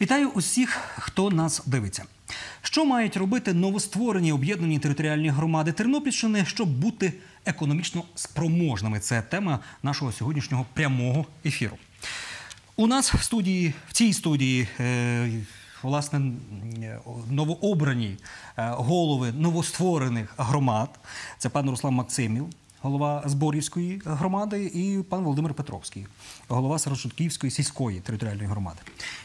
Вітаю усіх, хто нас дивиться. Що мають робити новостворені об'єднані територіальні громади Тернопільщини, щоб бути економічно спроможними? Це тема нашого сьогоднішнього прямого ефіру. У нас в студії, в цій студії, е, власне, е, новообрані е, голови новостворених громад. Це пан Руслан Максимів, голова Зборівської громади, і пан Володимир Петровський, голова Сарочутківської сільської територіальної громади.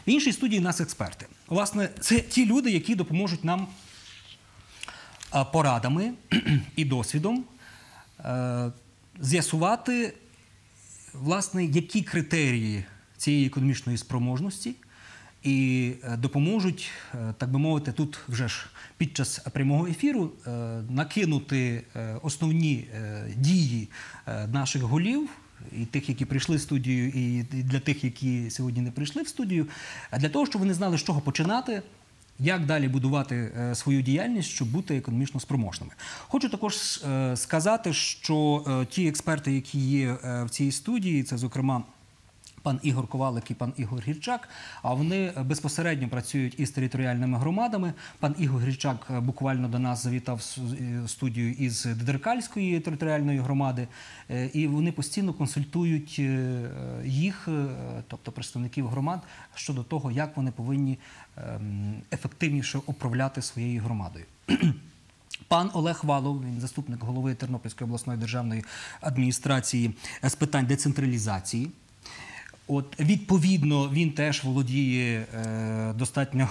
В іншій студії нас експерти. Власне, це ті люди, які допоможуть нам порадами і досвідом е, з'ясувати, власне, які критерії цієї економічної спроможності і е, допоможуть, е, так би мовити, тут вже ж під час прямого ефіру е, накинути основні дії наших голів. І тих, які прийшли в студію, і для тих, які сьогодні не прийшли в студію, для того, щоб вони знали, з чого починати, як далі будувати свою діяльність, щоб бути економічно спроможними. Хочу також сказати, що ті експерти, які є в цій студії, це зокрема. Пан Ігор Ковалик і пан Ігор Гірчак, а вони безпосередньо працюють із територіальними громадами. Пан Ігор Гірчак е, буквально до нас завітав студію із Дедеркальської територіальної громади, е, і вони постійно консультують е, їх, е, тобто представників громад, щодо того, як вони повинні ем, ефективніше управляти своєю громадою. Пан Олег Валов, він заступник голови Тернопільської обласної державної адміністрації з питань децентралізації. От відповідно він теж володіє е, достатньо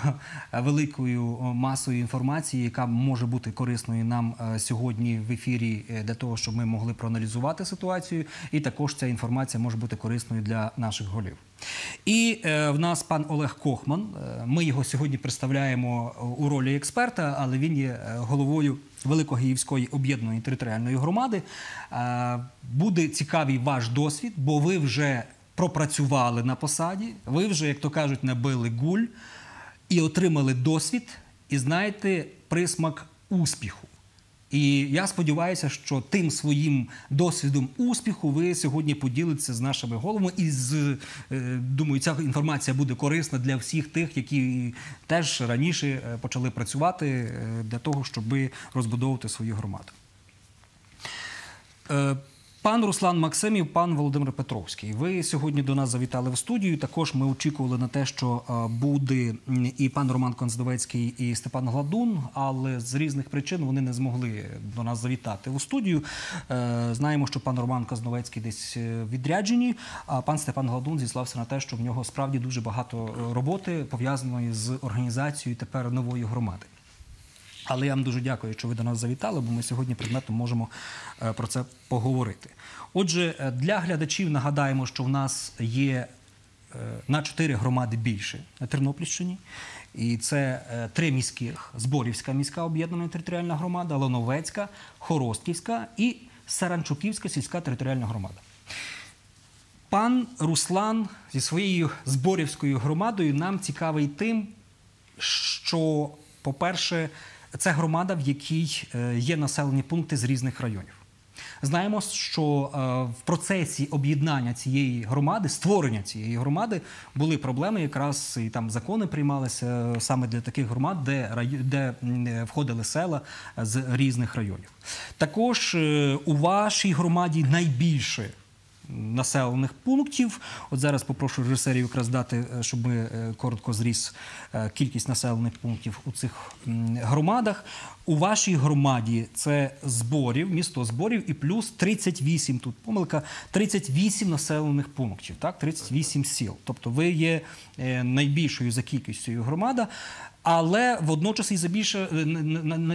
великою масою інформації, яка може бути корисною нам е, сьогодні в ефірі е, для того, щоб ми могли проаналізувати ситуацію, і також ця інформація може бути корисною для наших голів. І е, в нас пан Олег Кохман. Е, Ми його сьогодні представляємо у ролі експерта, але він є е, головою Великогіївської об'єднаної територіальної громади. Е, Буде цікавий ваш досвід, бо ви вже пропрацювали на посаді, ви вже, як то кажуть, набили гуль і отримали досвід, і знаєте присмак успіху. І я сподіваюся, що тим своїм досвідом успіху ви сьогодні поділитеся з нашими головами. І з, е, думаю, ця інформація буде корисна для всіх тих, які теж раніше е, почали працювати е, для того, щоб розбудовувати свою громаду. Е, Пан Руслан Максимів, пан Володимир Петровський. Ви сьогодні до нас завітали в студію. Також ми очікували на те, що е, буде і пан Роман Конздовецький, і Степан Гладун, але з різних причин вони не змогли до нас завітати у студію. Е, Знаємо, що пан Роман Конздовецький десь е, в відрядженні, а пан Степан Гладун зіслався на те, що в нього справді дуже багато е, роботи пов'язаної з організацією тепер нової громади. Але я вам дуже дякую, що ви до нас завітали, бо ми сьогодні предметом можемо е, про це поговорити. Отже, е, для глядачів нагадаємо, що в нас є е, на чотири громади більше на Тернопільщині. І це три міських: Зборівська міська об'єднана територіальна громада, Лановецька, Хоростківська і Саранчуківська сільська територіальна громада. Пан Руслан зі своєю зборівською громадою нам цікавий тим, що, по-перше, це громада, в якій е, є населені пункти з різних районів. Знаємо, що е, в процесі об'єднання цієї громади, створення цієї громади, були проблеми, якраз і там закони приймалися е, саме для таких громад, де, де входили села з різних районів. Також у вашій громаді найбільше населених пунктів. От зараз попрошу режисерів якраз дати, е, щоб ми е, коротко зріс е, кількість населених пунктів у цих громадах. У вашій громаді це зборів, місто зборів і плюс 38, тут помилка, 38 населених пунктів, так, 38 сіл. Тобто ви є найбільшою за кількістю громада. Але водночас і за більше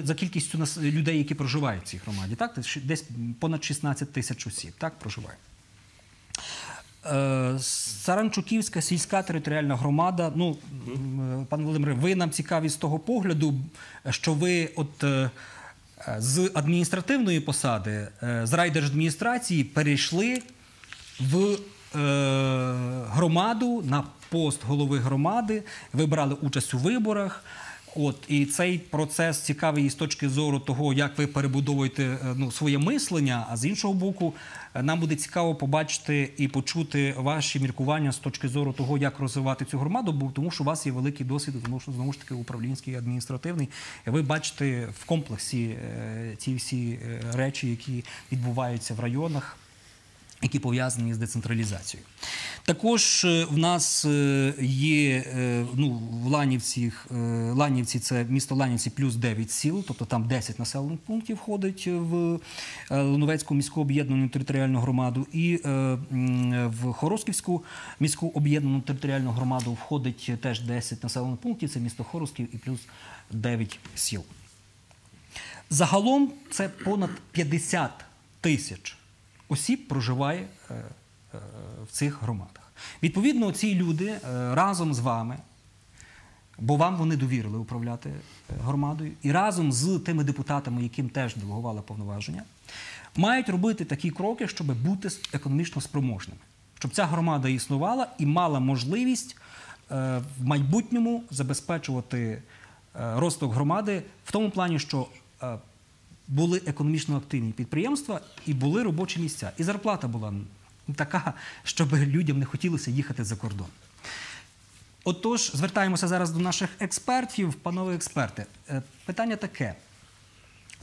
за кількістю людей, які проживають в цій громаді, так десь понад 16 тисяч осіб, так проживає. Е, Саранчуківська сільська територіальна громада. Ну, пан Володимире, ви нам цікаві з того погляду, що ви от е, з адміністративної посади, е, з райдержадміністрації перейшли в громаду на пост голови громади, ви брали участь у виборах. От і цей процес цікавий і з точки зору того, як ви перебудовуєте е, ну, своє мислення. А з іншого боку, е, нам буде цікаво побачити і почути ваші міркування з точки зору того, як розвивати цю громаду, бо тому що у вас є великий досвід, тому що знову ж таки управлінський адміністративний. Ви бачите в комплексі е, ці всі речі, які відбуваються в районах які пов'язані з децентралізацією. Також е, в нас е, є е, ну, в Ланівці, Ланівці це місто Ланівці плюс 9 сіл, тобто там 10 населених пунктів входить в Лановецьку міську об'єднану територіальну громаду, і в Хорозківську міську об'єднану територіальну громаду входить теж 10 населених пунктів. Це місто Хорозків і плюс 9 сіл. Загалом це понад 50 тисяч осіб проживає е, е, в цих громадах. Відповідно, ці люди е, разом з вами, бо вам вони довірили управляти громадою, і разом з тими депутатами, яким теж делегували повноваження, мають робити такі кроки, щоб бути економічно спроможними, щоб ця громада існувала і мала можливість в майбутньому забезпечувати розвиток громади в тому плані, що були економічно активні підприємства і були робочі місця. І зарплата була така, щоб людям не хотілося їхати за кордон. Отож, звертаємося зараз до наших експертів. Панове експерти, е, питання таке.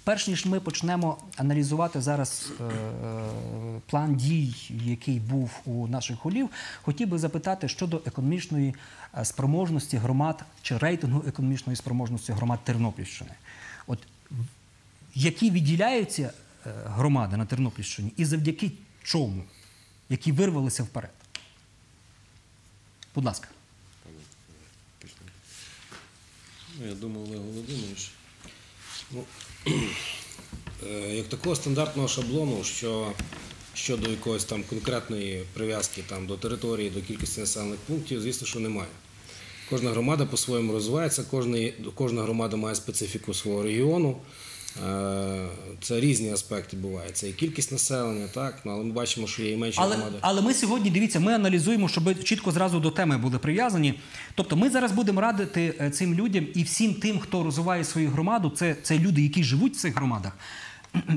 Перш ніж ми почнемо аналізувати зараз е, план дій, який був у наших голів, хотів би запитати щодо економічної е, спроможності громад чи рейтингу економічної спроможності громад Тернопільщини. От які відділяються е, громади на Тернопільщині і завдяки чому, які вирвалися вперед. Будь ласка. Ну, я думаю, Олег Володимирович. Ну, е, як такого стандартного шаблону, що щодо якоїсь там конкретної прив'язки до території, до кількості населених пунктів, звісно, що немає. Кожна громада по-своєму розвивається, кожна громада має специфіку свого регіону. Е, Це різні аспекти бувають. Це і кількість населення, так, ну, але ми бачимо, що є і менші Але, громади. але ми сьогодні дивіться, ми аналізуємо, щоб чітко зразу до теми були прив'язані. Тобто, ми зараз будемо радити е, цим людям і всім тим, хто розвиває свою громаду, це, це люди, які живуть в цих громадах.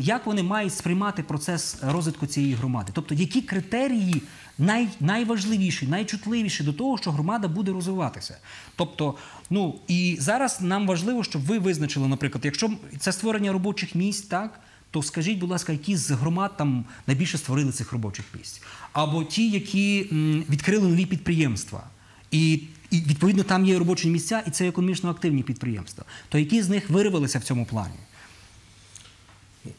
Як вони мають сприймати процес розвитку цієї громади? Тобто, які критерії най, найважливіші, найчутливіші до того, що громада буде розвиватися? Тобто, ну і зараз нам важливо, щоб ви визначили, наприклад, якщо це створення робочих місць, так то скажіть, будь ласка, які з громад там найбільше створили цих робочих місць? Або ті, які відкрили нові підприємства. І, і відповідно там є робочі місця, і це економічно активні підприємства. То які з них вирвалися в цьому плані?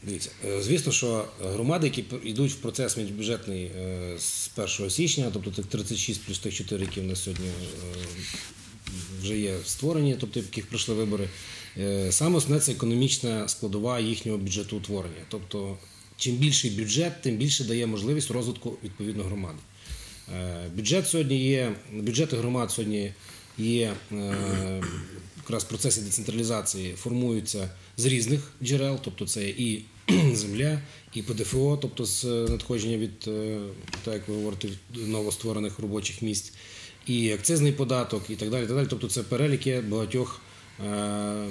Дивіться, е, звісно, що громади, які йдуть в процес міжбюджетний е, з 1 січня, тобто тих 36 плюс тих 4, які в нас сьогодні е, вже є створені, тобто яких пройшли вибори, саме основне це економічна складова їхнього бюджету утворення. Тобто, чим більший бюджет, тим більше дає можливість розвитку відповідно громади. Бюджет сьогодні є, бюджети громад сьогодні є якраз в процесі децентралізації формуються з різних джерел, тобто це і земля, і ПДФО, тобто з надходження від, е, так як ви говорите, новостворених робочих місць, і акцизний податок, і так далі. так далі. Тобто це переліки багатьох е,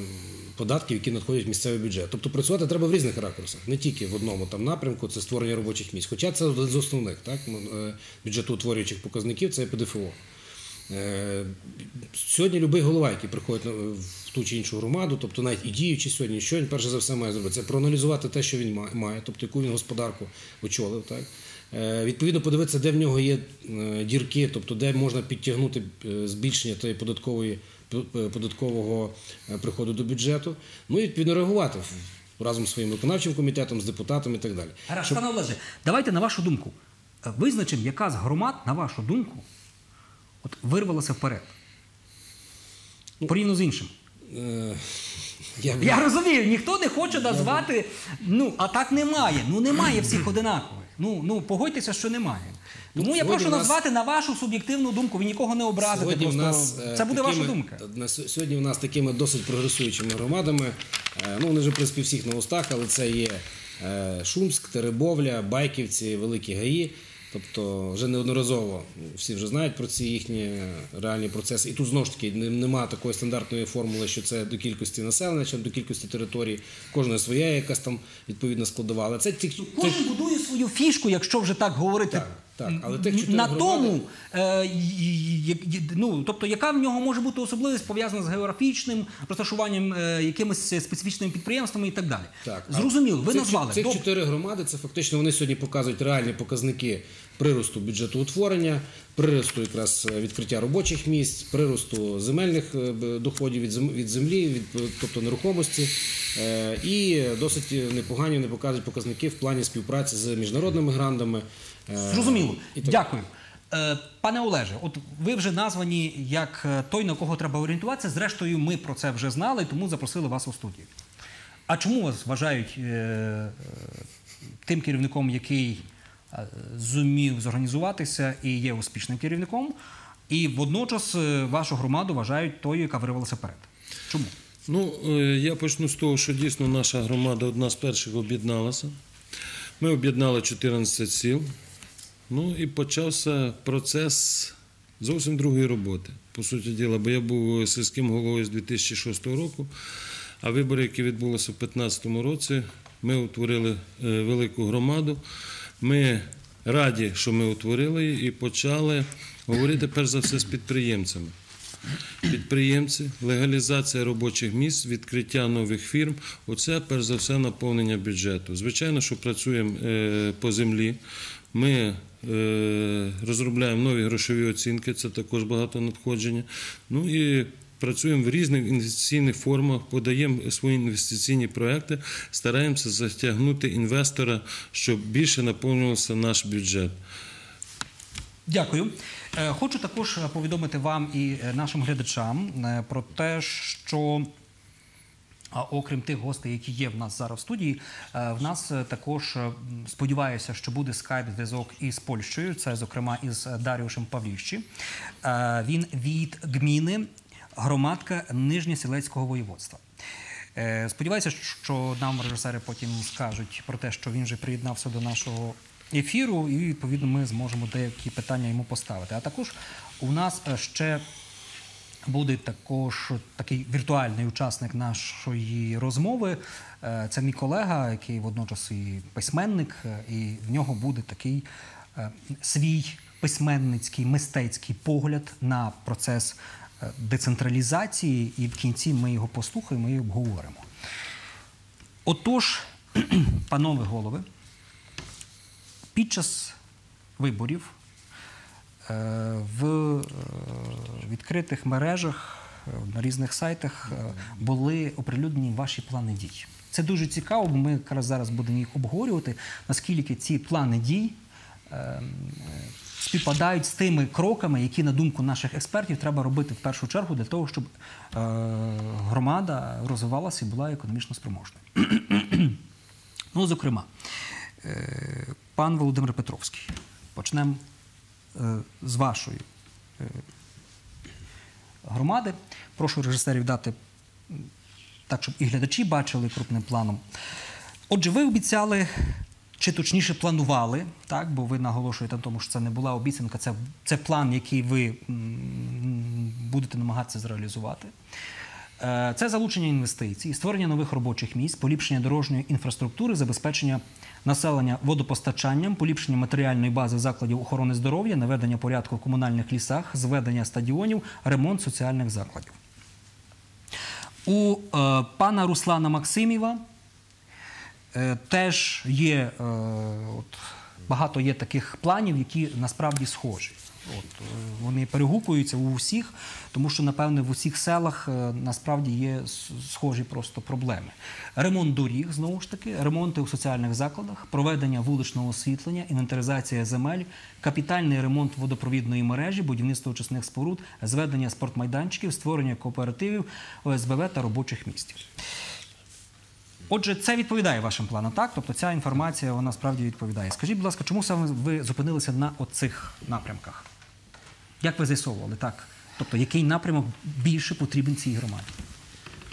податків, які надходять в місцевий бюджет. Тобто працювати треба в різних ракурсах, не тільки в одному там напрямку, це створення робочих місць. Хоча це один з основних так, е, бюджетоутворюючих показників це ПДФО. Е, Сьогодні будь-який голова, який приходить в ту чи іншу громаду, тобто навіть і діючи сьогодні, що він перше за все має зробити? Це проаналізувати те, що він має, тобто яку він господарку очолив. Так? Е, Відповідно, подивитися, де в нього є е, дірки, тобто де можна підтягнути е, збільшення тієї податкової податкового е, приходу до бюджету. Ну і відповідно реагувати разом з своїм виконавчим комітетом, з депутатами і так далі. Гаразд, пане Олеже, давайте на вашу думку. е, Визначимо, яка з громад, на вашу думку, от вирвалася вперед. Порівняно з іншим. Е, Я, Я розумію, ніхто не хоче назвати. Ну, а так немає. Ну немає всіх одинакових. Ну, ну погодьтеся, що немає. Тому я прошу нас- назвати на вашу суб'єктивну думку. Ви нікого не образите. Сьогодні просто нас е, це буде такими- ваша думка. на Сьогодні в нас такими досить прогресуючими громадами. е, Ну вони вже в принципі всіх на устах, але це є Шумськ, Теребовля, Байківці, Великі Гаї. Тобто вже неодноразово всі вже знають про ці їхні реальні процеси. І тут знову ж таки немає нема такої стандартної формули, що це до кількості населення чи до кількості територій. Кожна своя якась там відповідна складова. Але це ті, Кожен будує свою фішку, якщо вже так говорити. Так, так, але тих чотири на тому, е, ну тобто, яка в нього може бути особливість пов'язана з географічним розташуванням, е, якимись специфічними підприємствами і так далі. Так, Зрозуміло, ви цих, назвали. Цих чотири громади це фактично вони сьогодні показують реальні показники приросту бюджету утворення, приросту якраз е, відкриття робочих місць, приросту земельних е, доходів від землі, від е, тобто нерухомості. Е, І досить непогані вони показують показники в плані співпраці з міжнародними грандами. Е, Зрозуміло. Дякую. Е, Пане Олеже, от ви вже названі як е, той, на кого треба орієнтуватися. Зрештою, ми про це вже знали, тому запросили вас у студію. А чому вас вважають е, е, тим керівником, який е, зумів зорганізуватися і є успішним керівником, і водночас е, вашу громаду вважають тою, яка виривалася вперед? Чому? Ну, е, я почну з того, що дійсно наша громада одна з перших об'єдналася. Ми об'єднали 14 сіл. Ну і почався процес зовсім другої роботи, по суті діла, бо я був сільським головою з 2006 року, а вибори, які відбулися в 2015 році, ми утворили е, велику громаду. Ми раді, що ми утворили її і почали говорити перш за все з підприємцями підприємці, легалізація робочих місць, відкриття нових фірм оце перш за все наповнення бюджету. Звичайно, що працюємо е, по землі. Ми розробляємо нові грошові оцінки, це також багато надходження. Ну і працюємо в різних інвестиційних формах, подаємо свої інвестиційні проекти, стараємося затягнути інвестора, щоб більше наповнювався наш бюджет. Дякую. Е, Хочу також е, повідомити вам і е, нашим глядачам е, про те, що. А окрім тих гостей, які є в нас зараз в студії, е, в нас е, також е, сподіваюся, що буде скайп-зв'язок із Польщею. Це, зокрема, із Даріушем Павліщі. Він від гміни громадка Нижньосілецького воєводства. Сподіваюся, що нам режисери потім скажуть про те, що він вже приєднався до нашого ефіру, і відповідно ми зможемо деякі питання йому поставити. А також у нас ще буде також такий віртуальний учасник нашої розмови. Е, Це мій колега, який водночас і письменник, е, і в нього буде такий е, свій письменницький мистецький погляд на процес децентралізації, і в кінці ми його послухаємо і обговоримо. Отож, панове голови, під час виборів в е, відкритих мережах е, на різних сайтах е, були оприлюднені ваші плани дій. Це дуже цікаво, бо ми якраз зараз будемо їх обговорювати, наскільки ці плани дій е, е, співпадають з тими кроками, які, на думку наших експертів, треба робити в першу чергу для того, щоб е, громада розвивалася і була економічно спроможною. Ну, зокрема, е, пан Володимир Петровський. Почнемо е, з вашої е, громади. Прошу режисерів дати так, щоб і глядачі бачили крупним планом. Отже, ви обіцяли, чи точніше планували, так, бо ви наголошуєте на тому, що це не була обіцянка, це, це план, який ви будете намагатися зреалізувати. Е, Це залучення інвестицій, створення нових робочих місць, поліпшення дорожньої інфраструктури, забезпечення населення водопостачанням, поліпшення матеріальної бази закладів охорони здоров'я, наведення порядку в комунальних лісах, зведення стадіонів, ремонт соціальних закладів. У е, пана Руслана Максиміва е, теж є е, от, багато є таких планів, які насправді схожі. От, е, вони перегукуються у всіх, тому що, напевне, в усіх селах е, насправді є схожі просто проблеми. Ремонт доріг, знову ж таки, ремонти у соціальних закладах, проведення вуличного освітлення, інвентаризація земель, капітальний ремонт водопровідної мережі, будівництво очисних споруд, зведення спортмайданчиків, створення кооперативів, ОСБВ та робочих місць. Отже, це відповідає вашим планам, так? Тобто ця інформація вона справді відповідає. Скажіть, будь ласка, чому саме ви зупинилися на оцих напрямках? Як ви з'ясовували так? Тобто, який напрямок більше потрібен цій громаді?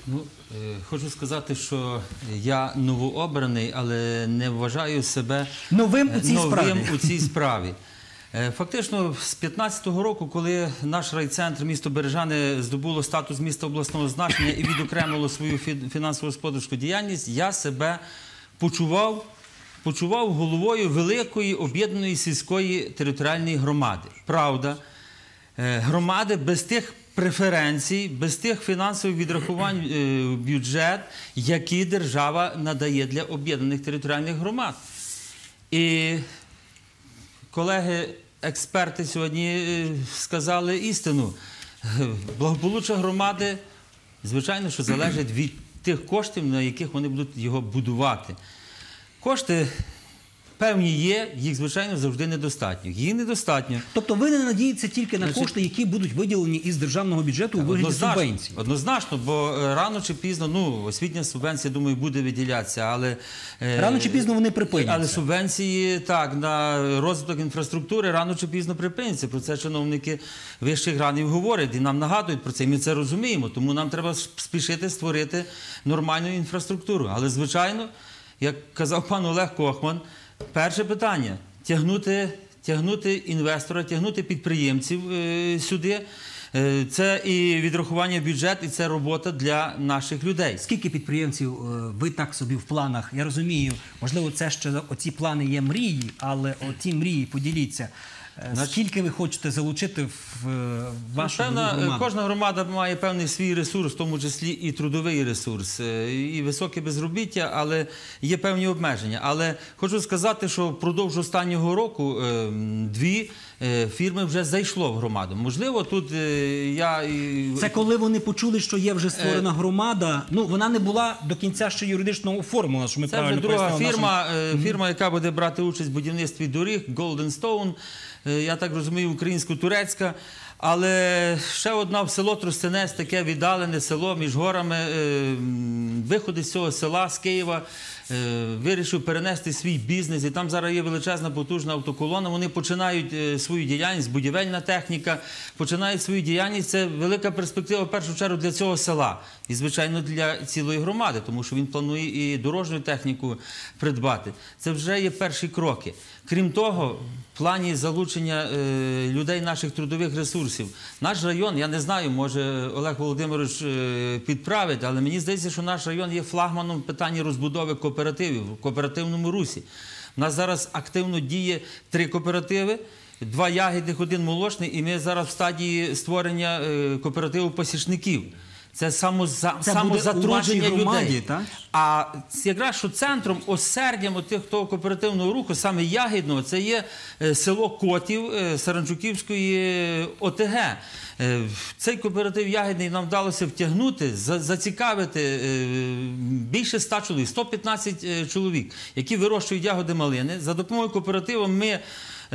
Ну, е, хочу сказати, що я новообраний, але не вважаю себе Новим у е, цій новим справі. у цій справі. Е, Фактично, з 15-го року, коли наш райцентр місто Бережани здобуло статус міста обласного значення і відокремило свою фі- фінансово-господарську діяльність, я себе почував, почував головою великої об'єднаної сільської територіальної громади. Правда, е, громади без тих преференцій, без тих фінансових відрахувань е, в бюджет, які держава надає для об'єднаних територіальних громад. І колеги, експерти сьогодні е, сказали істину. Е, Благополуччя громади, звичайно, що залежить від тих коштів, на яких вони будуть його будувати. Кошти певні є, їх, звичайно, завжди недостатньо. Їх недостатньо. Тобто ви не надієтеся тільки на Значить- кошти, які будуть виділені із державного бюджету у вигляді Однозначно, субвенцій. однозначно, бо е, рано чи пізно, ну, освітня субвенція, думаю, буде виділятися, але... е, Рано чи пізно вони припиняться. Але субвенції, так, на розвиток інфраструктури рано чи пізно припиняться. Про це чиновники вищих гранів говорять і нам нагадують про це, і ми це розуміємо. Тому нам треба спішити створити нормальну інфраструктуру. Але, звичайно, як казав пан Олег Кохман, перше питання тягнути, тягнути інвестора, тягнути підприємців е, сюди. Е, Це і відрахування в бюджет, і це робота для наших людей. Скільки підприємців е, ви так собі в планах? Я розумію, можливо, це ще оці плани є мрії, але оці мрії поділіться. Е, Скільки ви хочете залучити в е, вашу Певна, громаду? кожна громада має певний свій ресурс, в тому числі і трудовий ресурс, е, і високе безробіття, але є певні обмеження. Але хочу сказати, що впродовж останнього року дві фірми вже зайшло в громаду. Можливо, тут я Це коли вони почули, що є вже створена громада. Ну вона не була до кінця ще юридично оформлена, що ми Це вже правильно друга пояснили нашим- фірма, е, фірма, яка буде брати участь в будівництві доріг Golden Stone. Е, Я так розумію, українсько-турецька. Але ще одна в село Тростянець, таке віддалене село між горами. е, м, Виходить з цього села з Києва, е, вирішив перенести свій бізнес. І там зараз є величезна потужна автоколона. Вони починають свою діяльність, будівельна техніка, починають свою діяльність. Це велика перспектива в першу чергу для цього села. І, звичайно, для цілої громади, тому що він планує і дорожню техніку придбати. Це вже є перші кроки. Крім того, плані залучення е, людей наших трудових ресурсів. Наш район, я не знаю, може Олег Володимирович е, підправить, але мені здається, що наш район є флагманом в питанні розбудови кооперативів в кооперативному русі. У нас зараз активно діє три кооперативи. Два ягідних, один молочний, і ми зараз в стадії створення е, кооперативу посічників. Це самоза, Це самозатрудження громаді, людей. так? А якраз що центром, осердям тих, хто кооперативного руху, саме ягідного, це є е, село Котів е, Саранчуківської е, ОТГ. Цей кооператив ягідний нам вдалося втягнути, за- зацікавити більше 100 чоловік, 115 е, чоловік, які вирощують ягоди малини. За допомогою кооперативу ми.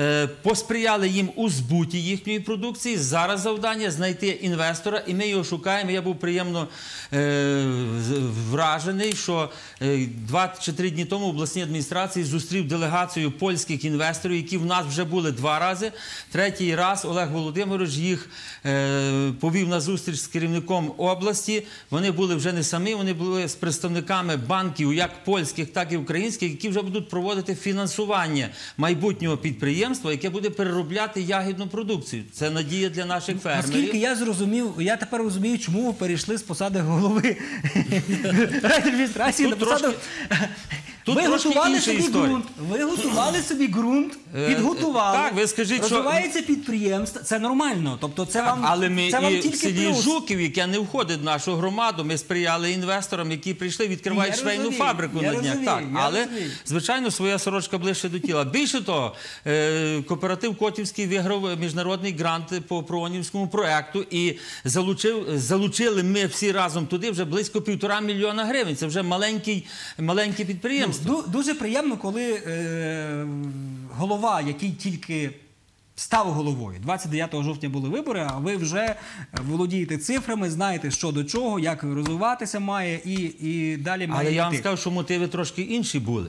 Е, Посприяли їм у збуті їхньої продукції. Зараз завдання знайти інвестора, і ми його шукаємо. Я був приємно е, вражений, що е, два чи три дні тому в обласній адміністрації зустрів делегацію польських інвесторів, які в нас вже були два рази. Третій раз Олег Володимирович їх повів на зустріч з керівником області. Вони були вже не самі, вони були з представниками банків, як польських, так і українських, які вже будуть проводити фінансування майбутнього підприємства, яке буде переробляти ягідну продукцію. Це надія для наших фермерів. Наскільки я зрозумів, я тепер розумію, чому ви перейшли з посади голови райадміністрації на посаду. Тут ви трошки готували інша собі історія. ґрунт. Ви готували собі ґрунт, Е, підготували. так, ви скажіть, що- Розвивається підприємство. Це нормально. Тобто, це вам Але ми це вам і в тільки селі плюс. Жуків, яке не входить в нашу громаду, ми сприяли інвесторам, які прийшли, відкривають Я швейну розумію, фабрику я на днях. розумію, так, я але розумію. звичайно, своя сорочка ближче до тіла. Більше того, е, кооператив Котівський виграв міжнародний грант по проонівському проекту і залучив, залучили ми всі разом туди вже близько півтора мільйона гривень. Це вже маленький, маленьке підприємство. Ду- Дуже приємно, коли е, голова, який тільки став головою, 29 жовтня були вибори, а ви вже володієте цифрами, знаєте, що до чого, як розвиватися має, і, і далі має Але я вам скажу, що мотиви трошки інші були.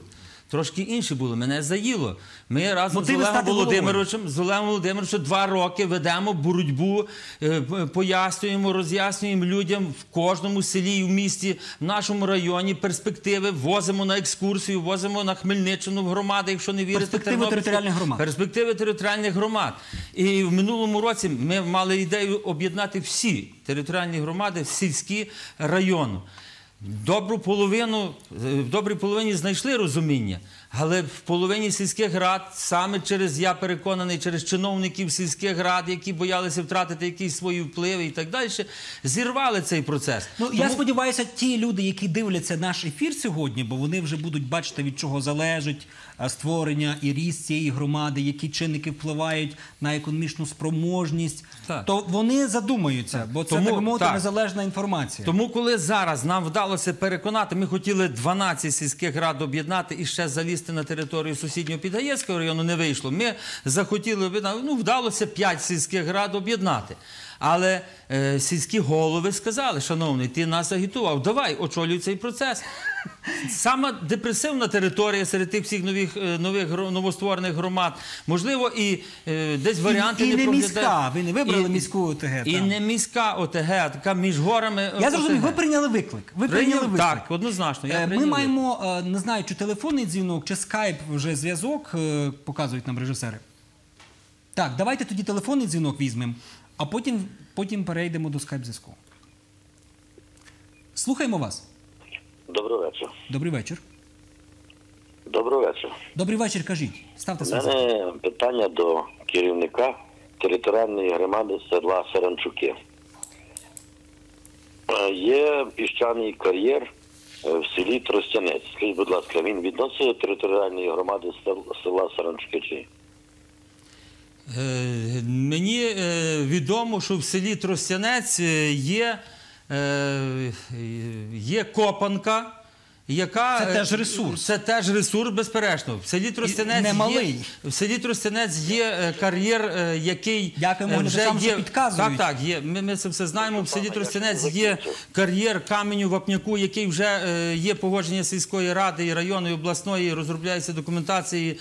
Трошки інші були. Мене заїло. Ми разом з Олегом. Володимировичем, з Олегом Володимировичем два роки ведемо боротьбу, е, пояснюємо, роз'яснюємо людям в кожному селі і в місті, в нашому районі перспективи, возимо на екскурсію, возимо на Хмельниччину в громади, якщо не вірите. Перспективи територіальних громад. Перспективи територіальних громад. І в минулому році ми мали ідею об'єднати всі територіальні громади сільські райони. Добру половину, е, в добрій половині знайшли розуміння, але в половині сільських рад, саме через, я переконаний, через чиновників сільських рад, які боялися втратити якісь свої впливи і так далі, зірвали цей процес. Ну я сподіваюся, ті люди, які дивляться наш ефір сьогодні, бо вони вже будуть бачити, від чого залежить створення і ріст цієї громади, які чинники впливають на економічну спроможність, Так. то вони задумаються, бо це Тому- так мовити так. незалежна інформація. Тому, коли зараз нам вдалося переконати, ми хотіли 12 сільських рад об'єднати і ще залізти на територію сусіднього Підгаєцького району, не вийшло. Ми захотіли об'єднати, ну вдалося 5 сільських рад об'єднати. Але е, сільські голови сказали, шановний, ти нас агітував, давай очолюй цей процес. Саме депресивна територія серед тих всіх нових, е, нових новостворених громад. Можливо, і е, десь варіанти і не не міська. Ви не вибрали І- міську ОТГ. І не міська ОТГ, а така між горами. Я зрозумів, ви прийняли виклик. Ви прийняли виклик. Так, однозначно. Я Е, Ми маємо, е, не знаю, чи телефонний дзвінок, чи скайп вже зв'язок, показують нам режисери. Так, давайте тоді телефонний дзвінок візьмемо, а потім, потім перейдемо до скайп-зв'язку. Слухаємо вас. Добрий вечір. Добрий вечір. Добрий вечір. Добрий вечір, кажіть. Ставте У мене питання до керівника територіальної громади села Саранчуки. Е, Є піщаний кар'єр е, в селі Тростянець. Скажіть, будь ласка, він відноситься до територіальної громади села Саранчуки чи? ні? Мені е, відомо, що в селі Тростянець е, є, е, є копанка. Яка, Це е, теж ресурс. Це теж ресурс, безперечно. В селі Тростянець, немалий. є, в селі Тростянець є е, кар'єр, е, який Дякуємо вже що є. підказують. Так, так, є. Ми, ми це все знаємо. В селі Тростянець є кар'єр каменю вапняку, який вже є погодження сільської ради і районної, і обласної, розробляється документації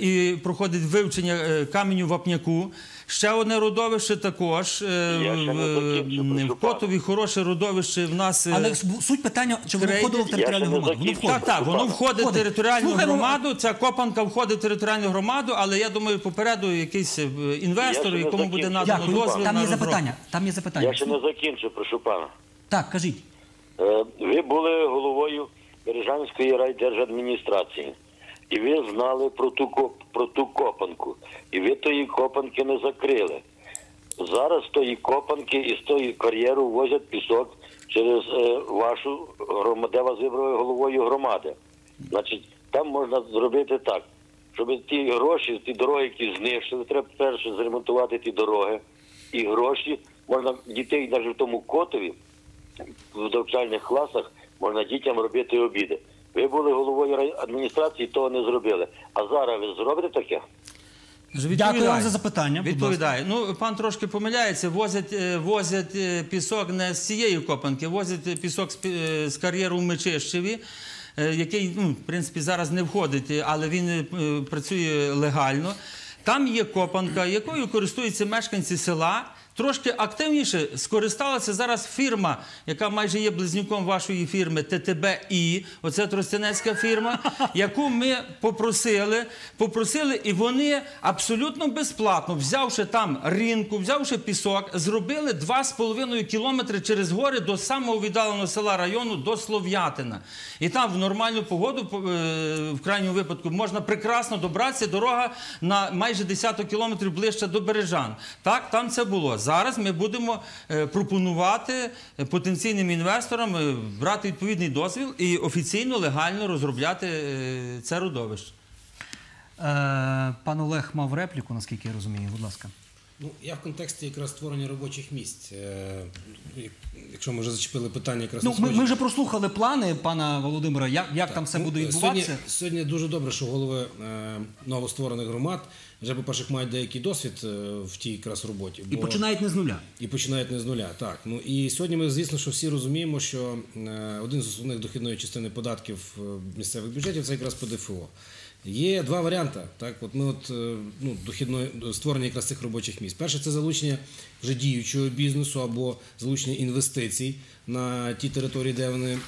і проходить вивчення каменю вапняку. Ще одне родовище також. е, в, Котові хороше родовище в нас. е, Але суть питання, чи воно входило в територіальну громаду? Воно входить. так, так, воно входить в територіальну громаду. Ця копанка входить в територіальну громаду, але я думаю, попереду якийсь е, інвестор, якому буде надано дозвіл Там є запитання. Там є запитання. Я ще не закінчив, прошу пана. Так, кажіть. Ви були головою Бережанської райдержадміністрації, і ви знали про ту, про ту копанку, і ви тої копанки не закрили. Зараз тої копанки і з тої кар'єру возять пісок через е, вашу громаду, де вас вибрали головою громади. Значить, там можна зробити так, щоб ті гроші, ті дороги, які знищили, треба перше зремонтувати ті дороги. І гроші можна дітей навіть в тому котові в навчальних класах можна дітям робити обіди. Ви були головою адміністрації, того не зробили. А зараз ви зробите таке? Дякую вам за запитання, будь Відповідає. Ну, пан трошки помиляється. Возять, е, возять е, пісок не з цієї копанки, возять пісок з, е, з кар'єру в Мечищеві, який, ну, в принципі, зараз не входить, але він працює легально. Там є копанка, якою користуються мешканці села. Трошки активніше скористалася зараз фірма, яка майже є близнюком вашої фірми ТТБІ. Оце Тростянецька фірма, яку ми попросили, попросили, і вони абсолютно безплатно, взявши там ринку, взявши пісок, зробили 2,5 кілометри через гори до самого віддаленого села району до Слов'ятина. І там в нормальну погоду, е, в крайньому випадку, можна прекрасно добратися. Дорога на майже десяток кілометрів ближче до Бережан. Так, там це було. Зараз ми будемо е, пропонувати е, потенційним інвесторам е, брати відповідний дозвіл і офіційно легально розробляти це родовище. Пан Олег мав репліку, наскільки я розумію. Будь ласка. Ну, я в контексті якраз створення робочих місць. Якщо ми вже зачепили питання якраз Ну, ми, ми вже прослухали плани пана Володимира, як, як там все Ну, буде е, відбуватися. Сьогодні, сьогодні дуже добре, що голови е, новостворених громад вже, по-перше, мають деякий досвід е, в тій якраз роботі. І починають не з нуля. І починають не з нуля. Так. Ну і сьогодні ми, звісно, що всі розуміємо, що е, один з основних дохідної частини податків е, місцевих бюджетів це якраз ПДФО. Є два варіанти. Так, от ми от ну, дохідної створення якраз цих робочих місць. Перше це залучення вже діючого бізнесу або залучення інвестицій на ті території, де вони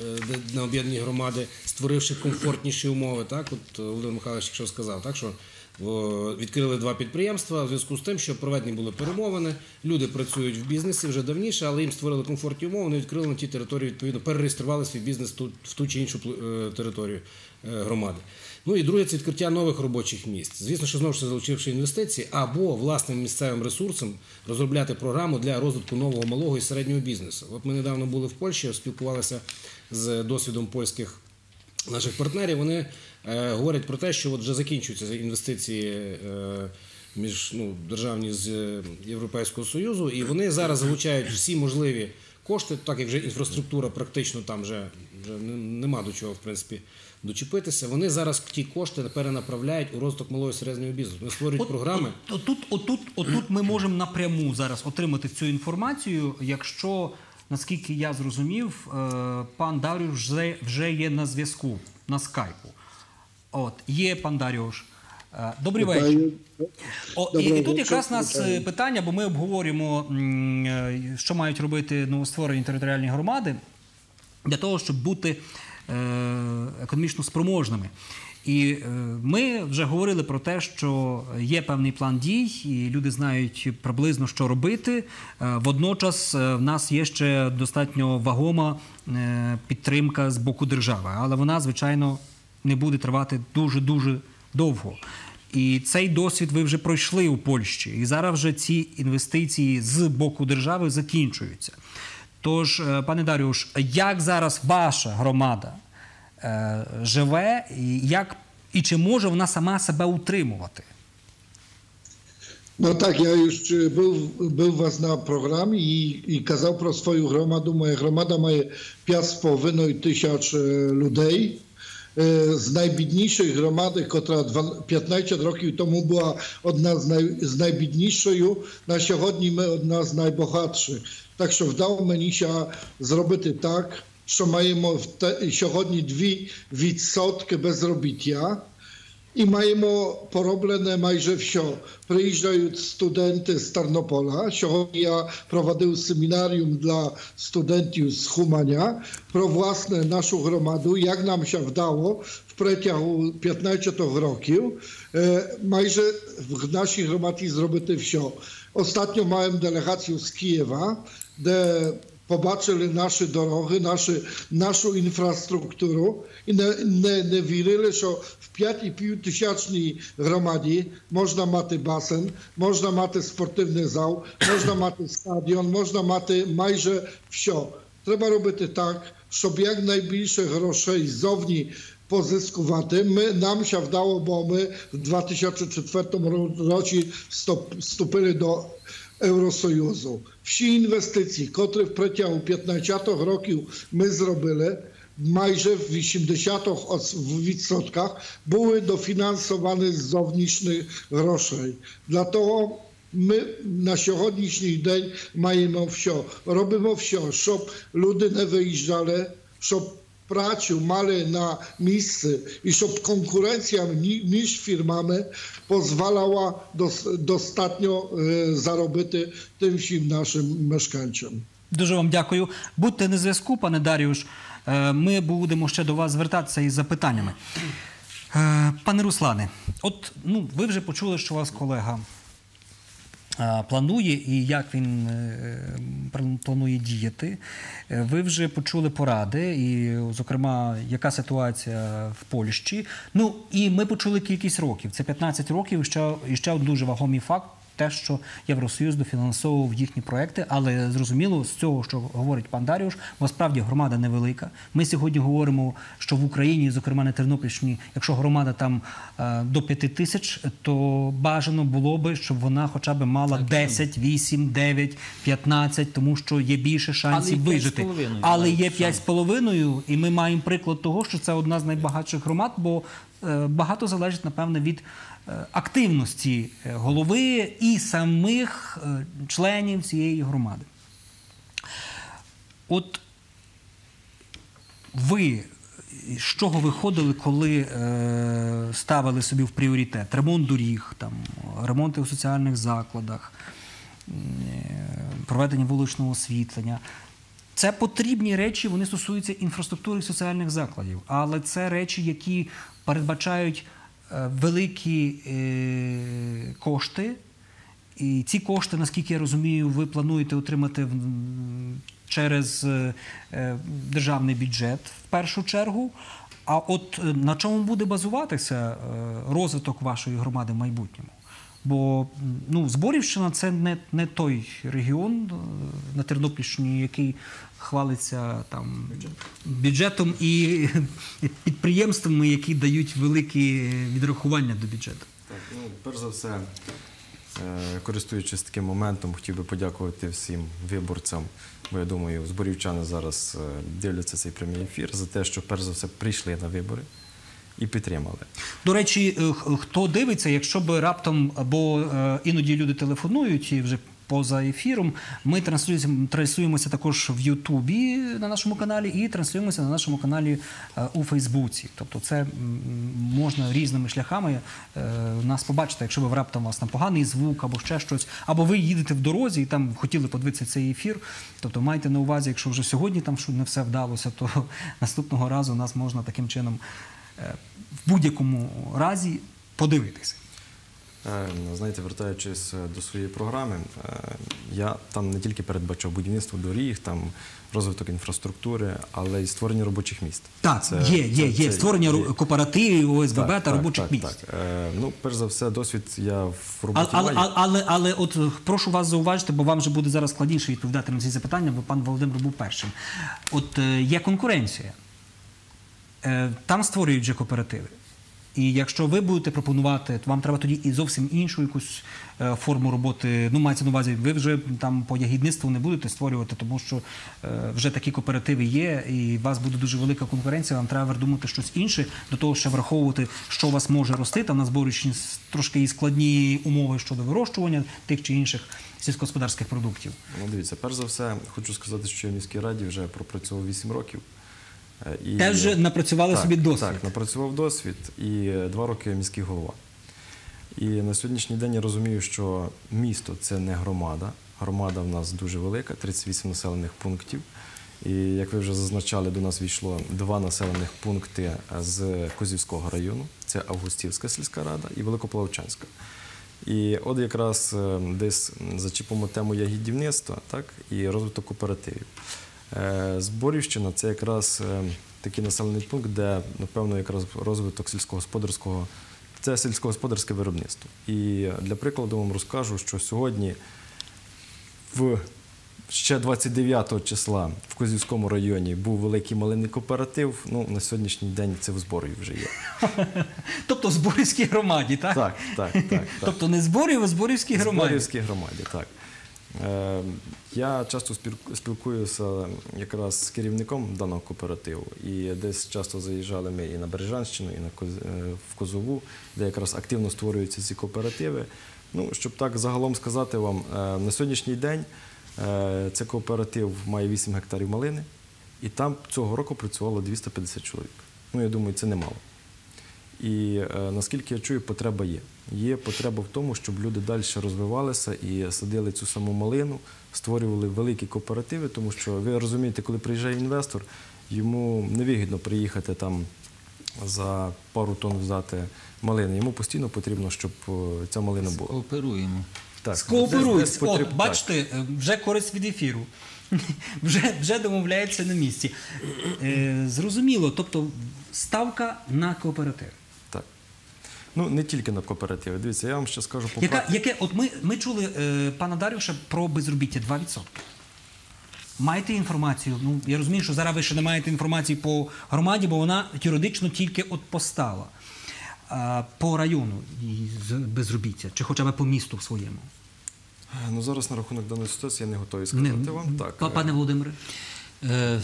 де, на об'єднані громади, створивши комфортніші умови. Так, от Володимир Михайлович, якщо сказав, так що Відкрили два підприємства в зв'язку з тим, що проведені були перемовини. Люди працюють в бізнесі вже давніше, але їм створили комфортні умови. Вони відкрили на ті території, відповідно, перереєстрували свій бізнес тут в ту чи іншу е, територію е, громади. Ну і друге це відкриття нових робочих місць. Звісно, що знову ж залучивши інвестиції або власним місцевим ресурсом розробляти програму для розвитку нового малого і середнього бізнесу. От ми недавно були в Польщі, спілкувалися з досвідом польських наших партнерів, вони е, говорять про те, що от вже закінчуються інвестиції е, між ну, державні з е, Європейського Союзу, і вони зараз залучають всі можливі кошти, так як вже інфраструктура практично там вже, вже нема до чого в принципі дочепитися. Вони зараз ті кошти перенаправляють у розвиток малого і середнього бізнесу. Вони створюють От- програми. От, отут, отут, отут ми можемо напряму зараз отримати цю інформацію, якщо, наскільки я зрозумів, е, пан Даріуш вже, є на зв'язку на скайпу. От, є пан Даріуш. Е, Добрий вечір. О, і, тут якраз нас вітаю. е, питання, бо ми обговорюємо, що мають робити новостворені територіальні громади для того, щоб бути економічно спроможними. І е, ми вже говорили про те, що є певний план дій, і люди знають приблизно, що робити. Е, Водночас е, в нас є ще достатньо вагома підтримка з боку держави, але вона, звичайно, не буде тривати дуже дуже довго. І цей досвід ви вже пройшли у Польщі. І зараз вже ці інвестиції з боку держави закінчуються. Тож, пане Даріуш, як зараз ваша громада живе, і як і чи може вона сама себе утримувати? No tak, ja już e, był, był was na programie i, i kazał pro swoją gromadę. Moja gromada ma 5,5 tysiąc e, ludzi. E, Z najbidniejszej gromady, która dwa- 15 років тому była od nas naj, z najbidniejszою, na сьогодні ми od nas najbogatszy. Так що вдало мені się зробити так, що маємо в те, сьогодні 2% безробіття. І маємо пороблене майже все. Приїжджають студенти з Тернополя. Сьогодні я проводив семінаріум для студентів з Хуманя про власне нашу громаду, як нам się вдало в протягу 15 років е, майже в нашій громаді зробити все. Ostatnio miałem delegację z Kijewa, де побачили наші дороги, наші, нашу інфраструктуру і не, не, не вірили, що в 5,5 тисячній громаді можна мати басейн, можна мати спортивний зал, можна мати стадіон, можна мати майже все. Треба робити так, щоб якнайбільше грошей ззовні позискувати. Ми, нам się вдало, бо ми в 2004 році вступ- вступили до Євросоюзу. Всі інвестиції, котрі в протягу 15 років ми зробили, майже в 80% були дофінансовані з зовнішніх грошей. Для того ми на сьогоднішній день маємо все. Робимо все, щоб люди не виїжджали, щоб мали на місці і щоб конкуренція мі- між фірмами дозволяла дос- достатньо е, заробити тим всім нашим мешканцям. Дуже вам дякую. Будьте на зв'язку, пане Даріуш. Ми будемо ще до вас звертатися із запитаннями. Пане Руслане, от ну, ви вже почули, що у вас колега планує і як він е, планує діяти. Е, Ви вже почули поради, і, зокрема, яка ситуація в Польщі. Ну і ми почули кількість років. Це 15 років. І ще, і ще дуже вагомий факт. Те, що Євросоюз дофінансовував їхні проекти. Але зрозуміло, з цього, що говорить пан Даріуш, бо справді громада невелика. Ми сьогодні говоримо, що в Україні, зокрема на Тернопільщині, якщо громада там е, до 5 тисяч, то бажано було би, щоб вона хоча б мала 10, 8, 9, 15, тому що є більше шансів Але вижити. 5,5 Але є 5,5, і ми маємо приклад того, що це одна з найбагатших громад, бо е, багато залежить, напевне, від активності е, голови і самих е, членів цієї громади. От ви з чого виходили, коли е, ставили собі в пріоритет ремонт доріг, там, ремонти у соціальних закладах, е, проведення вуличного освітлення? Це потрібні речі, вони стосуються інфраструктури соціальних закладів, але це речі, які передбачають е, великі е, кошти. І ці кошти, наскільки я розумію, ви плануєте отримати в через е, е, державний бюджет в першу чергу. А от е, на чому буде базуватися е, розвиток вашої громади в майбутньому? Бо ну, Зборівщина це не, не той регіон е, на Тернопільщині, який хвалиться там бюджетом і підприємствами, які дають великі відрахування до бюджету. Так, ну, перш за все, е, користуючись таким моментом, хотів би подякувати всім виборцям, бо я думаю, зборівчани зараз е, дивляться цей прямий ефір за те, що перш за все прийшли на вибори і підтримали. До речі, е, хто дивиться, якщо б раптом, бо е, іноді люди телефонують і вже поза ефіром, ми транслюємося, транслюємося також в Ютубі на нашому каналі і транслюємося на нашому каналі е, у Фейсбуці. Тобто це можна різними шляхами нас побачити, якщо ви раптом у вас там поганий звук або ще щось, або ви їдете в дорозі і там хотіли подивитися цей ефір. Тобто майте на увазі, якщо вже сьогодні там не все вдалося, то наступного разу нас можна таким чином в будь-якому разі подивитися. Е, Знаєте, вертаючись е, до своєї програми, е, я там не тільки передбачав будівництво доріг, там розвиток інфраструктури, але й створення робочих місць. Так, Це- є, є, це- є створення ру- кооперативів, ОСББ Так, та так, робочих так, місць. Так. Е, Ну, перш за все, досвід я в роботі але, маю. але, але, але от е, прошу вас зауважити, бо вам вже буде зараз складніше відповідати на ці запитання, бо пан Володимир був першим. От е, є конкуренція. Е, Там створюють вже кооперативи. І якщо ви будете пропонувати, то вам треба тоді і зовсім іншу якусь е, форму роботи. Ну, мається на увазі, ви вже там по ягідництву не будете створювати, тому що е, вже такі кооперативи є, і у вас буде дуже велика конкуренція. Вам треба думати щось інше, до того, ще враховувати, що у вас може рости. Там на зборищі трошки і складні умови щодо вирощування тих чи інших сільськогосподарських продуктів. Ну, дивіться, перш за все, хочу сказати, що я в міській раді вже пропрацював 8 років. Е, І... Теж вже напрацювали так, собі досвід. Так, напрацював досвід і е, два роки міський голова. І на сьогоднішній день я розумію, що місто це не громада. Громада в нас дуже велика, 38 населених пунктів. І як ви вже зазначали, до нас війшло два населених пункти з Козівського району: це Августівська сільська рада і Великоплавчанська. І от якраз е, десь зачіпимо тему ягідівництва так, і розвиток кооперативів. Е, Зборівщина це якраз е, такий населений пункт, де, напевно, якраз розвиток сільськогосподарського це сільськогосподарське виробництво. І для прикладу вам розкажу, що сьогодні в ще 29 числа в Козівському районі був великий малинний кооператив. Ну, на сьогоднішній день це в зборі вже є. Тобто в Зборівській громаді, так? Так, так, так. так. Тобто не зборів, а Зборівській громаді. Зборівській громаді, так. Е, я часто спілкуюся якраз з керівником даного кооперативу, і десь часто заїжджали ми і на Бережанщину, і на е, в Козову, де якраз активно створюються ці кооперативи. Ну, щоб так загалом сказати вам, е, на сьогоднішній день цей кооператив має 8 гектарів малини, і там цього року працювало 250 чоловік. Ну, я думаю, це немало. І е, наскільки я чую, потреба є. Є потреба в тому, щоб люди далі розвивалися і садили цю саму малину, створювали великі кооперативи, тому що ви розумієте, коли приїжджає інвестор, йому невигідно приїхати там за пару тонн взяти малини. Йому постійно потрібно, щоб е, ця малина була. Оперуємо. Так, Скооперуються. десь потріб- От, бачите, е, вже користь від ефіру. вже, вже домовляється на місці. Е, зрозуміло, тобто ставка на кооператив. Ну, не тільки на кооперативи. Дивіться, я вам ще скажу по Яка, яке, от ми, ми чули е, пана Дарюша про безробіття 2%. Маєте інформацію? Ну, я розумію, що зараз ви ще не маєте інформації по громаді, бо вона юридично тільки от постала. А, по району безробіття, чи хоча б по місту своєму. Ну, зараз на рахунок даної ситуації я не готовий сказати Не, вам. Так, па- пане Володимире, Е,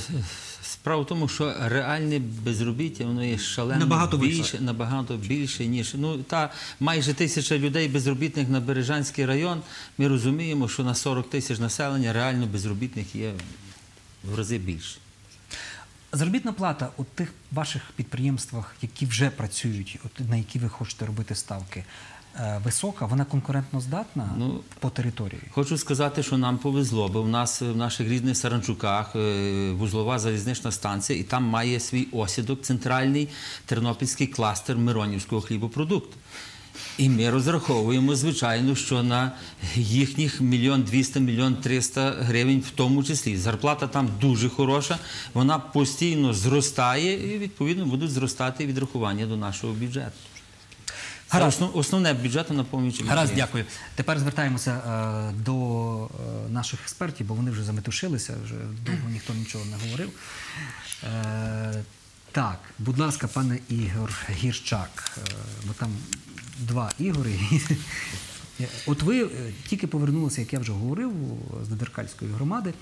Справа в тому, що реальне безробіття воно є шалено Набагато більше, набагато більше, ніж ну та майже тисяча людей безробітних на Бережанський район. Ми розуміємо, що на 40 тисяч населення реально безробітних є в рази більше. заробітна плата у тих ваших підприємствах, які вже працюють, от, на які ви хочете робити ставки, висока, вона конкурентно здатна Ну, по території? Хочу сказати, що нам повезло, бо в нас в наших рідних Саранчуках е, вузлова залізнична станція, і там має свій осідок центральний тернопільський кластер Миронівського хлібопродукту. І ми розраховуємо, звичайно, що на їхніх мільйон двісті, мільйон триста гривень, в тому числі. Зарплата там дуже хороша, вона постійно зростає, і відповідно будуть зростати відрахування до нашого бюджету. Гаразд. основне бюджету наповнюючи. Гаразд, дякую. Тепер звертаємося е, до е, наших експертів, бо вони вже заметушилися, вже довго ніхто нічого не говорив. Е, так, будь ласка, пане Ігор Гірчак, бо там два Ігори. От ви тільки повернулися, як я вже говорив, з Дедеркальської громади,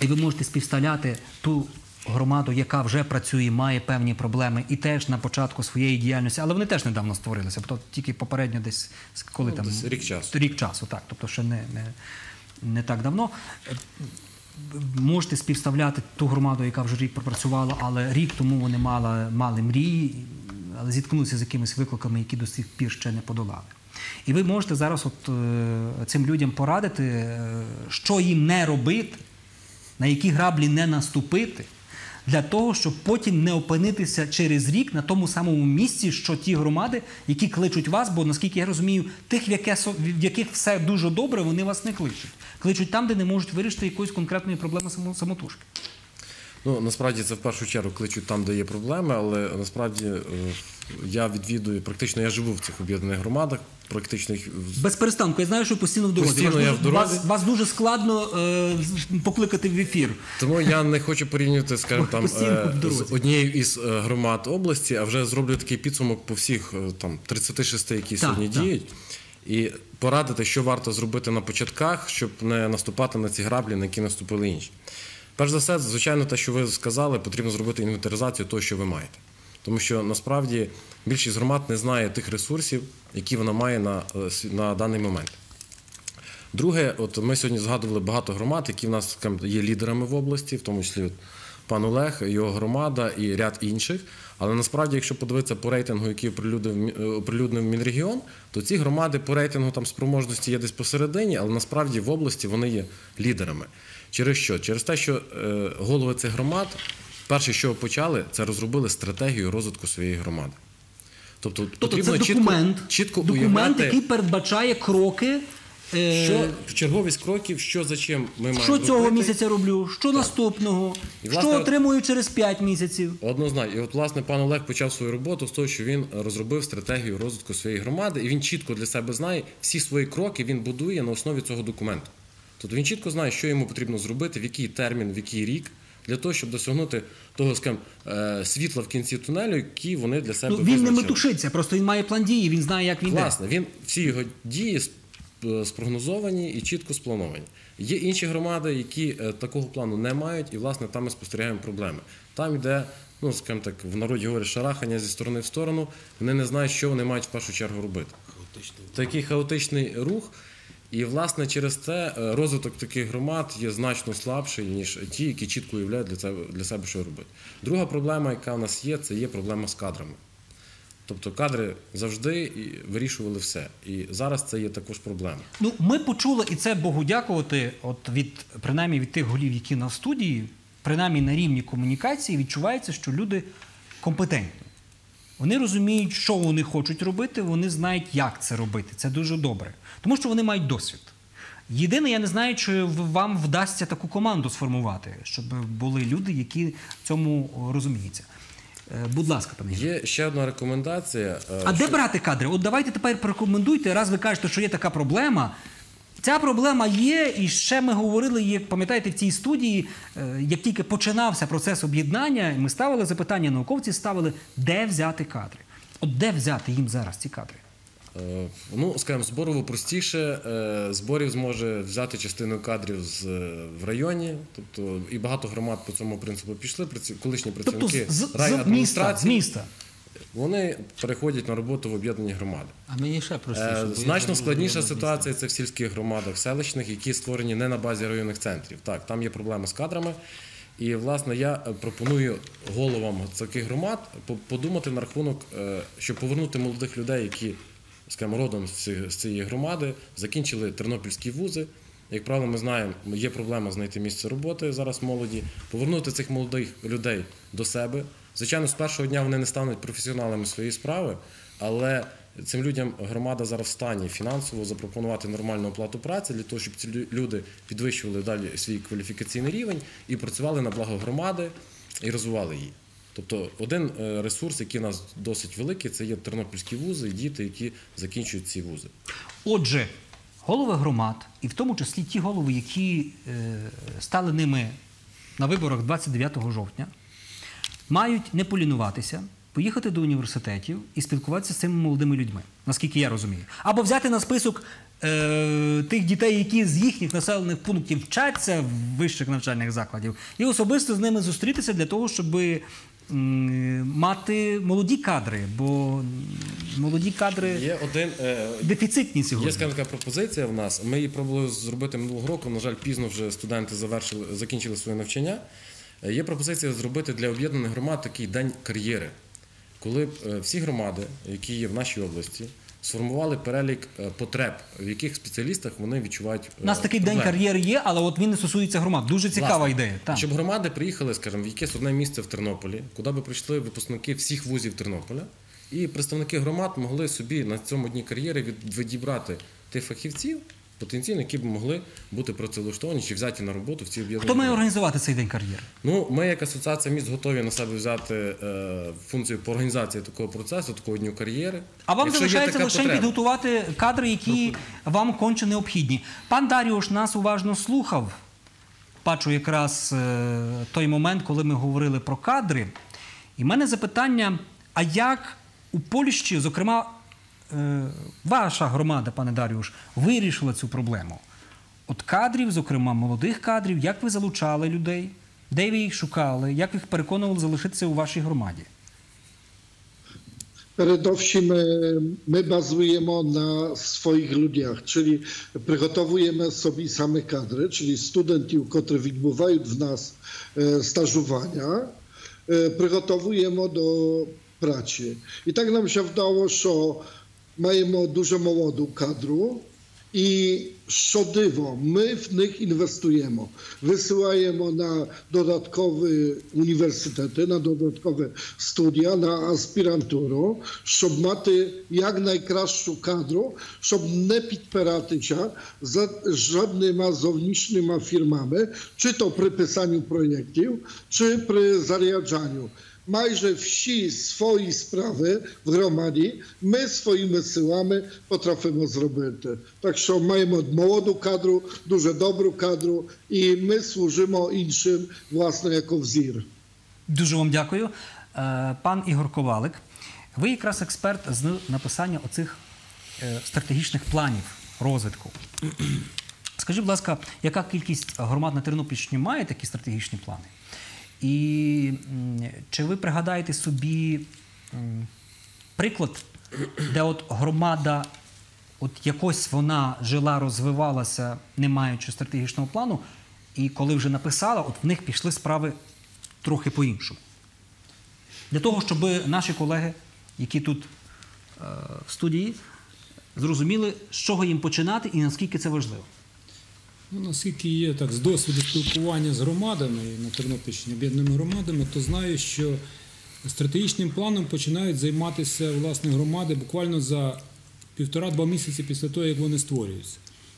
і ви можете співставляти ту громаду, яка вже працює, має певні проблеми, і теж на початку своєї діяльності, але вони теж недавно створилися, бо тільки попередньо десь коли Ну, там десь рік часу. Рік часу, так, тобто ще не, не, не так давно. Можете співставляти ту громаду, яка вже рік пропрацювала, але рік тому вони мали, мали мрії, але зіткнулися з якимись викликами, які до сих пір ще не подолали. І ви можете зараз от, е, цим людям порадити, е, що їм не робити, на які граблі не наступити, для того, щоб потім не опинитися через рік на тому самому місці, що ті громади, які кличуть вас, бо наскільки я розумію, тих, в, яке, в яких все дуже добре, вони вас не кличуть. Кличуть там, де не можуть вирішити якоїсь конкретної проблеми само- самотужки. Ну насправді це в першу чергу кличуть там, де є проблеми, але насправді е, я відвідую, практично я живу в цих об'єднаних громадах, практично їх Без перестанку. Я знаю, що постійно в дорозі. Постійно вас, я дуже, в дорозі. Вас, вас дуже складно е, покликати в ефір. Тому я не хочу порівнювати, скажімо, там е, з однією із е, громад області, а вже зроблю такий підсумок по всіх е, там 36, які Так, сьогодні так. діють, і порадити, що варто зробити на початках, щоб не наступати на ці граблі, на які наступили інші. Перш за все, звичайно, те, що ви сказали, потрібно зробити інвентаризацію того, що ви маєте. Тому що насправді більшість громад не знає тих ресурсів, які вона має на, е, на даний момент. Друге, от ми сьогодні згадували багато громад, які в нас є лідерами в області, в тому числі от пан Олег, його громада і ряд інших. Але насправді, якщо подивитися по рейтингу, який оприлюднив, е, оприлюднив Мінрегіон, то ці громади по рейтингу там спроможності є десь посередині, але насправді в області вони є лідерами. Через що? Через те, що е, голови цих громад, перше, що почали, це розробили стратегію розвитку своєї громади. Тобто, Тобто потрібно це документ, чітко, чітко документ уявляти, який передбачає кроки. е, що черговість кроків, що за чим ми маємо що цього робити. місяця роблю, що наступного, І, власне, що отримую через 5 місяців. Однозначно. І от, власне, пан Олег почав свою роботу з того, що він розробив стратегію розвитку своєї громади, і він чітко для себе знає всі свої кроки він будує на основі цього документу. Тобто він чітко знає, що йому потрібно зробити, в який термін, в який рік, для того, щоб досягнути того, скажімо, е, світла в кінці тунелю, який вони для себе Ну, він не метушиться, просто він має план дії, він знає, як він йде. Власне, він всі його дії е, спрогнозовані і чітко сплановані. Є інші громади, які е, такого плану не мають, і власне там ми спостерігаємо проблеми. Там йде, ну скажімо так, в народі говорять шарахання зі сторони в сторону. Вони не знають, що вони мають в першу чергу робити. Хаотичний Такий хаотичний рух. І, власне, через це е, розвиток таких громад є значно слабший, ніж ті, які чітко уявляють для себе, для себе, що робити. Друга проблема, яка в нас є, це є проблема з кадрами. Тобто кадри завжди вирішували все. І зараз це є також проблема. Ну, ми почули, і це Богу дякувати, от від принаймні від тих голів, які на студії, принаймні на рівні комунікації, відчувається, що люди компетентні. Вони розуміють, що вони хочуть робити, вони знають, як це робити. Це дуже добре. Тому що вони мають досвід. Єдине, я не знаю, чи вам вдасться таку команду сформувати, щоб були люди, які в цьому розуміються. Е, Будь ласка, пане Є ще одна рекомендація. е, А де брати кадри? От давайте тепер порекомендуйте, раз ви кажете, що є така проблема. Ця проблема є, і ще ми говорили, як пам'ятаєте, в цій студії, е, як тільки починався процес об'єднання, ми ставили запитання, науковці ставили, де взяти кадри. От де взяти їм зараз ці кадри? Е, Ну, скажімо, зборово простіше. Е, Зборів зможе взяти частину кадрів з, в районі. Тобто і багато громад по цьому принципу пішли. Колишні Тобто працівники з, з міста, з міста. Вони переходять на роботу в об'єднані громади. А мені ще простіше. Е, Значно складніша ситуація це в сільських громадах, селищних, які створені не на базі районних центрів. Так, там є проблеми з кадрами. І, власне, я е, пропоную головам таких громад подумати на рахунок, е, щоб повернути молодих людей, які, скажімо, родом з цієї громади, закінчили тернопільські вузи. Як правило, ми знаємо, є проблема знайти місце роботи зараз молоді, повернути цих молодих людей до себе. Звичайно, з першого дня вони не стануть професіоналами своєї справи, але цим людям громада зараз в стані фінансово запропонувати нормальну оплату праці для того, щоб ці люди підвищували далі свій кваліфікаційний рівень і працювали на благо громади і розвивали її. Тобто один е, ресурс, який у нас досить великий, це є тернопільські вузи і діти, які закінчують ці вузи. Отже, голови громад, і в тому числі ті голови, які е, стали ними на виборах 29 жовтня, мають не полінуватися, поїхати до університетів і спілкуватися з цими молодими людьми, наскільки я розумію. Або взяти на список е, тих дітей, які з їхніх населених пунктів вчаться в вищих навчальних закладів, і особисто з ними зустрітися для того, щоб мати молоді кадри, бо молоді кадри Є один е, дефіцитні сьогодні. Є скажімо, така пропозиція в нас. Ми її пробували зробити минулого року. На жаль, пізно вже студенти завершили, закінчили своє навчання. Е, Є пропозиція зробити для об'єднаних громад такий день кар'єри, коли б е, всі громади, які є в нашій області, сформували перелік е, потреб, в яких спеціалістах вони відчувають. У нас такий день кар'єри є, але от він не стосується громад. Дуже цікава Власне, ідея. Так. Щоб громади приїхали, скажімо, в якесь одне місце в Тернополі, куди би прийшли випускники всіх вузів Тернополя, і представники громад могли собі на цьому дні кар'єри відібрати тих фахівців, потенційно, які б могли бути працевлаштовані чи взяті на роботу в ці об'єднані. Хто має організувати цей день кар'єри? Ну, ми, як асоціація міст, готові на себе взяти е, функцію по організації такого процесу, такого дню кар'єри. А вам Якщо залишається лише потреба. підготувати кадри, які вам конче необхідні. Пан Даріуш нас уважно слухав. Бачу якраз е, той момент, коли ми говорили про кадри. І в мене запитання: а як у Польщі, зокрема, ваша громада, пане Даріуш, вирішила цю проблему? От кадрів, зокрема молодих кадрів, як ви залучали людей, де ви їх шукали, як їх переконували залишитися у вашій громаді? Передовсім e, my bazujemy na swoich ludziach, czyli przygotowujemy sobie same kadry, czyli studentów, którzy відбувають w nas stażowania, przygotowujemy do pracy. I tak nam się wdało, że маємо дуже молоду кадру, і що диво, ми в них інвестуємо. Висилаємо на додаткові університети, на додаткові студія, на аспірантуру, щоб мати якнайкращу кадру, щоб не підпиратися за жодними зовнішніми фірмами, чи то при писанню проєктів, чи при заряджанню. Майже всі свої справи в громаді ми своїми силами потрапимо зробити. Так що маємо молоду кадру, дуже добру кадру, і ми служимо іншим, власне, як взір. Дуже вам дякую. Пан Ігор Ковалик, ви якраз експерт з написання оцих стратегічних планів розвитку. Скажіть, будь ласка, яка кількість громад на Тернопільщині має такі стратегічні плани? І чи ви пригадаєте собі приклад, де от громада, от якось вона жила, розвивалася, не маючи стратегічного плану, і коли вже написала, от в них пішли справи трохи по-іншому. Для того, щоб наші колеги, які тут е, в студії, зрозуміли, з чого їм починати і наскільки це важливо. Ну, наскільки є так з досвіду спілкування з громадами на Тернопільщині, об'єднаними громадами, то знаю, що стратегічним планом починають займатися власне громади буквально за півтора-два місяці після того, як вони створюються.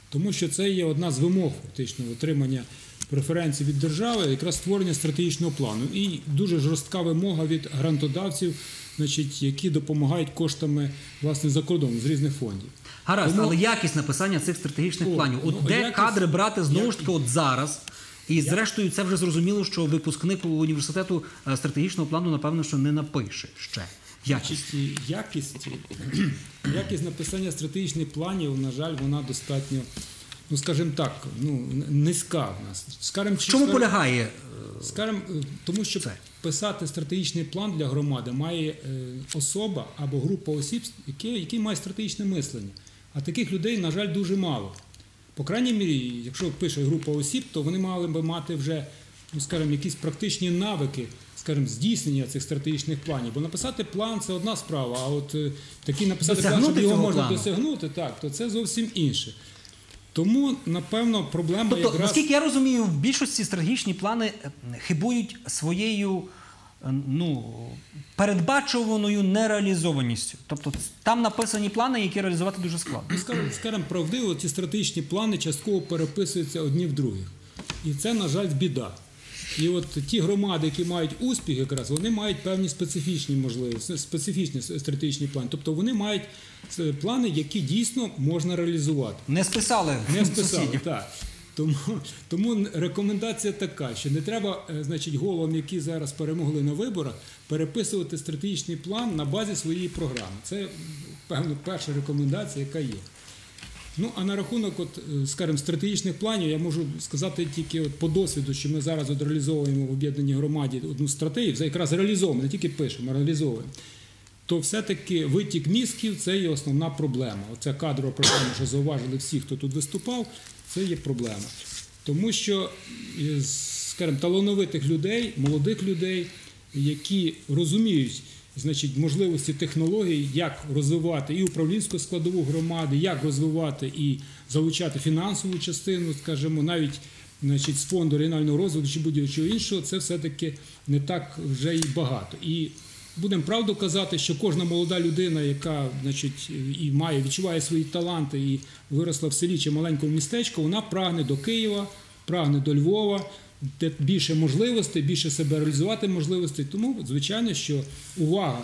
Тому що це є одна з вимог фактично отримання преференцій від держави, якраз створення стратегічного плану. І дуже жорстка вимога від грантодавців, значить, які допомагають коштами власне за кордоном з різних фондів. Гаразд, Тому- але якість написання цих стратегічних О, планів. От ну, де якість- кадри брати знову ж таки от зараз? І зрештою, це вже зрозуміло, що випускник університету е, стратегічного плану, напевно, що не напише ще. Якість. Якість, якість написання стратегічних планів, на жаль, вона достатньо, ну скажімо так, ну, низька в нас. Скажем, В чому полягає? Скажем, е, тому що Це. писати стратегічний план для громади має е, особа або група осіб, які, які мають стратегічне мислення. А таких людей, на жаль, дуже мало. По крайній мірі, якщо пише група осіб, то вони мали би мати вже, ну скажімо, якісь практичні навики, скажімо, здійснення цих стратегічних планів. Бо написати план це одна справа, а от е, такий написати план, щоб його можна плану. досягнути, так, то це зовсім інше. Тому, напевно, проблема Тобто, якраз... наскільки я розумію, в більшості стратегічні плани е, хибують своєю е, ну, передбачуваною нереалізованістю. Тобто там написані плани, які реалізувати дуже складно. Ну, скажемо, скажемо правдиво, ці стратегічні плани частково переписуються одні в других. І це, на жаль, біда. І от ті громади, які мають успіх, якраз вони мають певні специфічні можливості, специфічні стратегічні плани. Тобто вони мають плани, які дійсно можна реалізувати. Не списали Не списали, сусідів. так. Тому, тому рекомендація така, що не треба, е, значить, головам, які зараз перемогли на виборах, переписувати стратегічний план на базі своєї програми. Це, певно, перша рекомендація, яка є. Ну, а на рахунок, от, е, скажімо, стратегічних планів, я можу сказати тільки от по досвіду, що ми зараз от реалізовуємо в об'єднаній громаді одну стратегію, якраз реалізовуємо, не тільки пишемо, а реалізовуємо. То все-таки витік мізків це є основна проблема. Оця кадрова проблема, що зауважили всі, хто тут виступав, це є проблема. Тому що, е, скажімо, талановитих людей, молодих людей, які розуміють значить, можливості технологій, як розвивати і управлінську складову громади, як розвивати і залучати фінансову частину, скажімо, навіть значить, з фонду регіонального розвитку чи будь-чого іншого, це все-таки не так вже і багато. І будемо правду казати, що кожна молода людина, яка значить, і має, відчуває свої таланти і виросла в селі чи маленькому містечку, вона прагне до Києва, прагне до Львова, більше можливостей, більше себе реалізувати можливостей. Тому, звичайно, що увага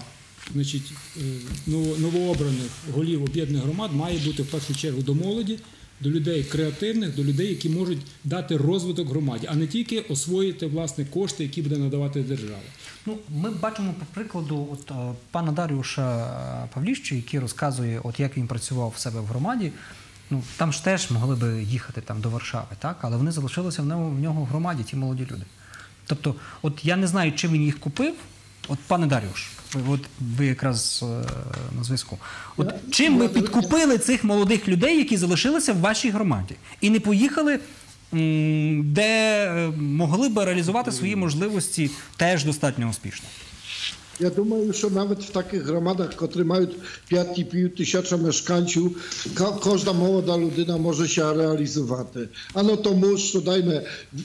значить, е, новообраних голів об'єднаних громад має бути в першу чергу до молоді, до людей креативних, до людей, які можуть дати розвиток громаді, а не тільки освоїти власне кошти, які буде надавати держава. Ну, ми бачимо по прикладу от, е, пана Даріуша е, Павліща, який розказує, от як він працював в себе в громаді. Ну, там ж теж могли би їхати там, до Варшави, так? але вони залишилися в нього, в нього в громаді, ті молоді люди. Тобто, от я не знаю, чи він їх купив. От, пане Даріуш, ви, от, ви якраз е, на зв'язку. От чим ви підкупили цих молодих людей, які залишилися в вашій громаді, і не поїхали, м, де е, могли би реалізувати свої можливості теж достатньо успішно? Я думаю, що навіть в таких громадах, котрі мають 5,5 тисяча мешканців, ка- кожна молода людина може się реалізувати. Ano тому, що дajmy,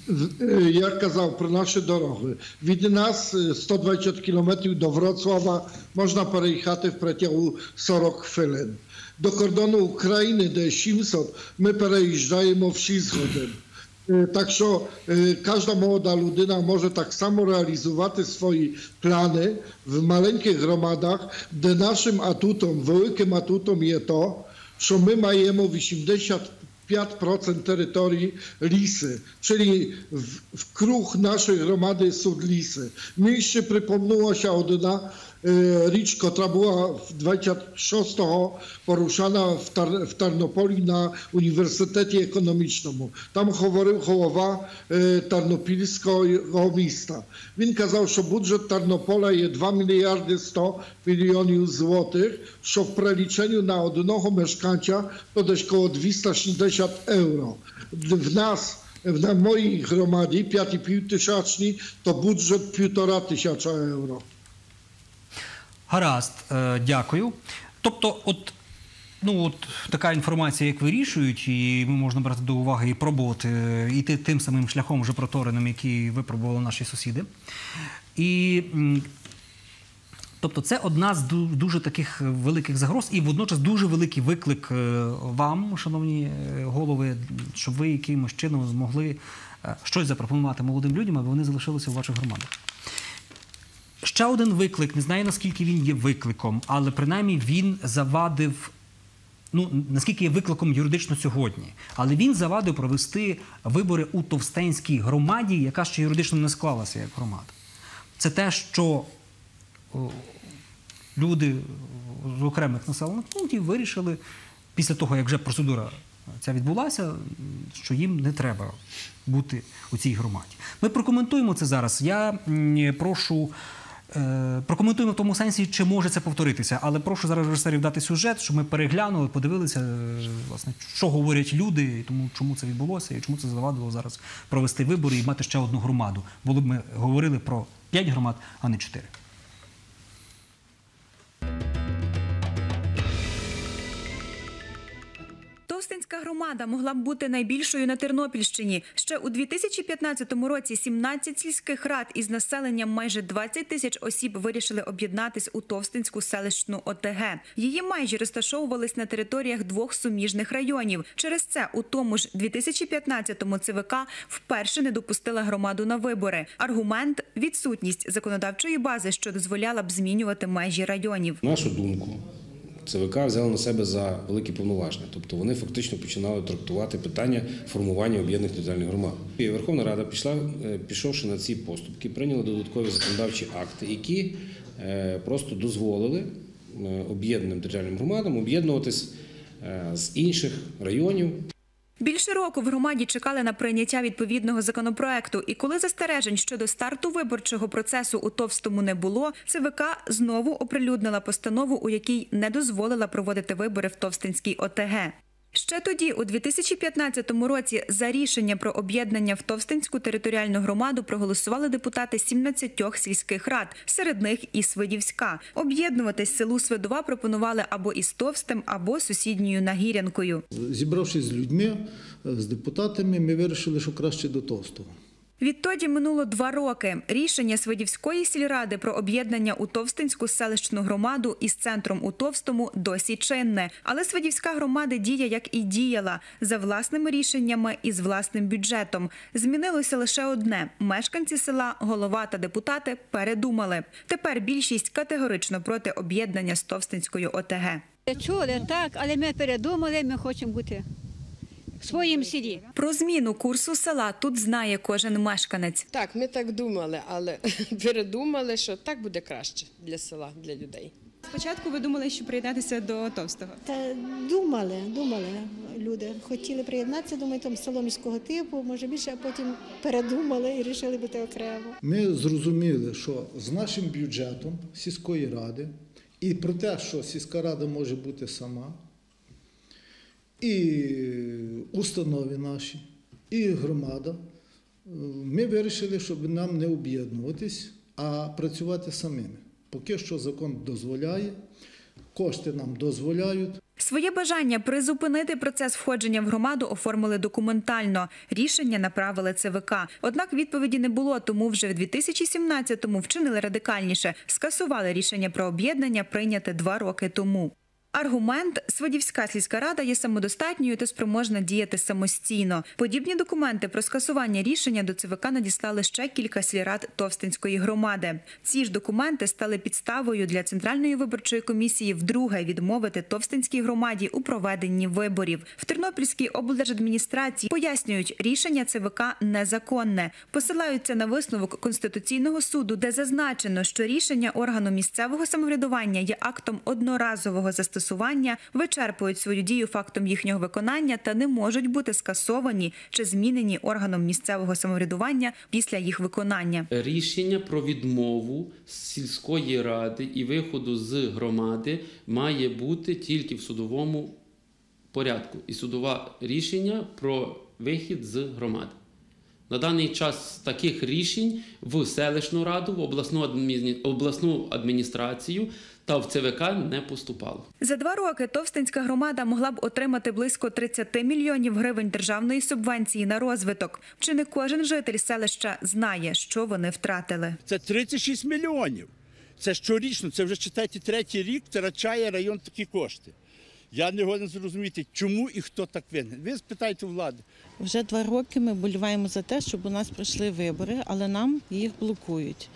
w- w- jak казав про наші дороги, від нас е, 120 кілометрів до Вроцлава можна переїхати в протягу 40 хвилин. До кордону України, де 700, ми переїжджаємо в 6 годин. Е, Так що е, кожна молода людина може так само реалізувати свої плани в маленьких громадах, де нашим атутом, великим атутом є то, що ми маємо 85% території ліси, czyli w, w kruch naszej gromady są lisy. Mi jeszcze przypomniała się одна e, ricz, która była w 26 poruszana w, Tar, w Tarnopoli na Uniwersytecie Ekonomicznym. Tam говорив голова e, Tarnopільського міста. Він казав, що бюджет Тарнополя є 2 мільярди 100 мільйонів злотих, що в переліченню на одного мешканця to десь коло 260 euro. W nas, na mojej gromadzie 5,5 tysięczni to budżet 1,5 tysiąca euro. Гаразд, е, дякую. Тобто, от, ну, от така інформація, як вирішують, і можна брати до уваги і пробувати е, йти тим самим шляхом вже протореним, який випробували наші сусіди. І Тобто це одна з дуже таких великих загроз, і водночас дуже великий виклик е, вам, шановні е, голови, щоб ви якимось чином змогли е, щось запропонувати молодим людям, аби вони залишилися у ваших громадах. Ще один виклик, не знаю наскільки він є викликом, але принаймні він завадив. Ну, наскільки є викликом юридично сьогодні, але він завадив провести вибори у Товстенській громаді, яка ще юридично не склалася як громада. Це те, що люди з окремих населених пунктів вирішили після того, як вже процедура ця відбулася, що їм не треба бути у цій громаді. Ми прокоментуємо це зараз. Я прошу. Е, Прокоментуємо в тому сенсі, чи може це повторитися, але прошу зараз режисерів дати сюжет, щоб ми переглянули, подивилися, е, власне, що говорять люди, і тому чому це відбулося, і чому це завадило зараз провести вибори і мати ще одну громаду. Було б ми говорили про 5 громад, а не 4. Товстинська громада могла б бути найбільшою на Тернопільщині. Ще у 2015 році 17 сільських рад із населенням майже 20 тисяч осіб вирішили об'єднатись у Товстинську селищну ОТГ. Її майже розташовувались на територіях двох суміжних районів. Через це у тому ж 2015-му ЦВК вперше не допустила громаду на вибори. Аргумент відсутність законодавчої бази, що дозволяла б змінювати межі районів. Нашу думку, ЦВК взяли на себе за великі повноваження. Тобто вони фактично починали трактувати питання формування об'єднаних територіальних громад. І Верховна Рада пішла, е, пішовши на ці поступки, прийняла додаткові законодавчі акти, які е, просто дозволили е, об'єднаним територіальним громадам об'єднуватись з інших районів Більше року в громаді чекали на прийняття відповідного законопроекту, і коли застережень щодо старту виборчого процесу у Товстому не було, ЦВК знову оприлюднила постанову, у якій не дозволила проводити вибори в Товстинській ОТГ. Ще тоді, у 2015 році, за рішення про об'єднання в Товстинську територіальну громаду проголосували депутати 17 сільських рад, серед них і Свидівська. Об'єднуватись селу Свидова пропонували або із Товстим, або сусідньою Нагірянкою. Зібравшись з людьми, з депутатами, ми вирішили, що краще до Товстого. Відтоді минуло два роки. Рішення Свидівської сільради про об'єднання у Товстинську селищну громаду із центром у Товстому досі чинне. Але Свидівська громада діє, як і діяла, за власними рішеннями і з власним бюджетом. Змінилося лише одне: мешканці села, голова та депутати передумали. Тепер більшість категорично проти об'єднання з Товстинською ОТГ. Чули, так, але ми передумали, ми хочемо бути в своїм селі. Про зміну курсу села тут знає кожен мешканець. Так, ми так думали, але передумали, що так буде краще для села, для людей. Спочатку ви думали, що приєднатися до Товстого. Та думали, думали люди. Хотіли приєднатися, думаю, там село міського типу, може більше, а потім передумали і вирішили бути окремо. Ми зрозуміли, що з нашим бюджетом сільської ради і про те, що сільська рада може бути сама, і установи наші, і громада, ми вирішили, щоб нам не об'єднуватись, а працювати самими. Поки що закон дозволяє, кошти нам дозволяють. Своє бажання призупинити процес входження в громаду оформили документально. Рішення направили ЦВК. Однак відповіді не було, тому вже в 2017-му вчинили радикальніше. Скасували рішення про об'єднання, прийняте два роки тому. Аргумент Свидівська сільська рада є самодостатньою та спроможна діяти самостійно. Подібні документи про скасування рішення до ЦВК надіслали ще кілька сільрад Товстинської громади. Ці ж документи стали підставою для центральної виборчої комісії вдруге відмовити Товстинській громаді у проведенні виборів. В Тернопільській облдержадміністрації пояснюють, рішення ЦВК незаконне. Посилаються на висновок Конституційного суду, де зазначено, що рішення органу місцевого самоврядування є актом одноразового застосування, вичерпують свою дію фактом їхнього виконання та не можуть бути скасовані чи змінені органом місцевого самоврядування після їх виконання. Рішення про відмову сільської ради і виходу з громади має бути тільки в судовому порядку. І судове рішення про вихід з громади. На даний час таких рішень в селищну раду, в обласну адміністрацію та в ЦВК не поступало. За два роки Товстинська громада могла б отримати близько 30 мільйонів гривень державної субвенції на розвиток. Чи не кожен житель селища знає, що вони втратили? Це 36 мільйонів. Це щорічно, це вже читайте третій рік, втрачає район такі кошти. Я не годен зрозуміти, чому і хто так винен. Ви спитайте у влади. Вже два роки ми боліваємо за те, щоб у нас пройшли вибори, але нам їх блокують.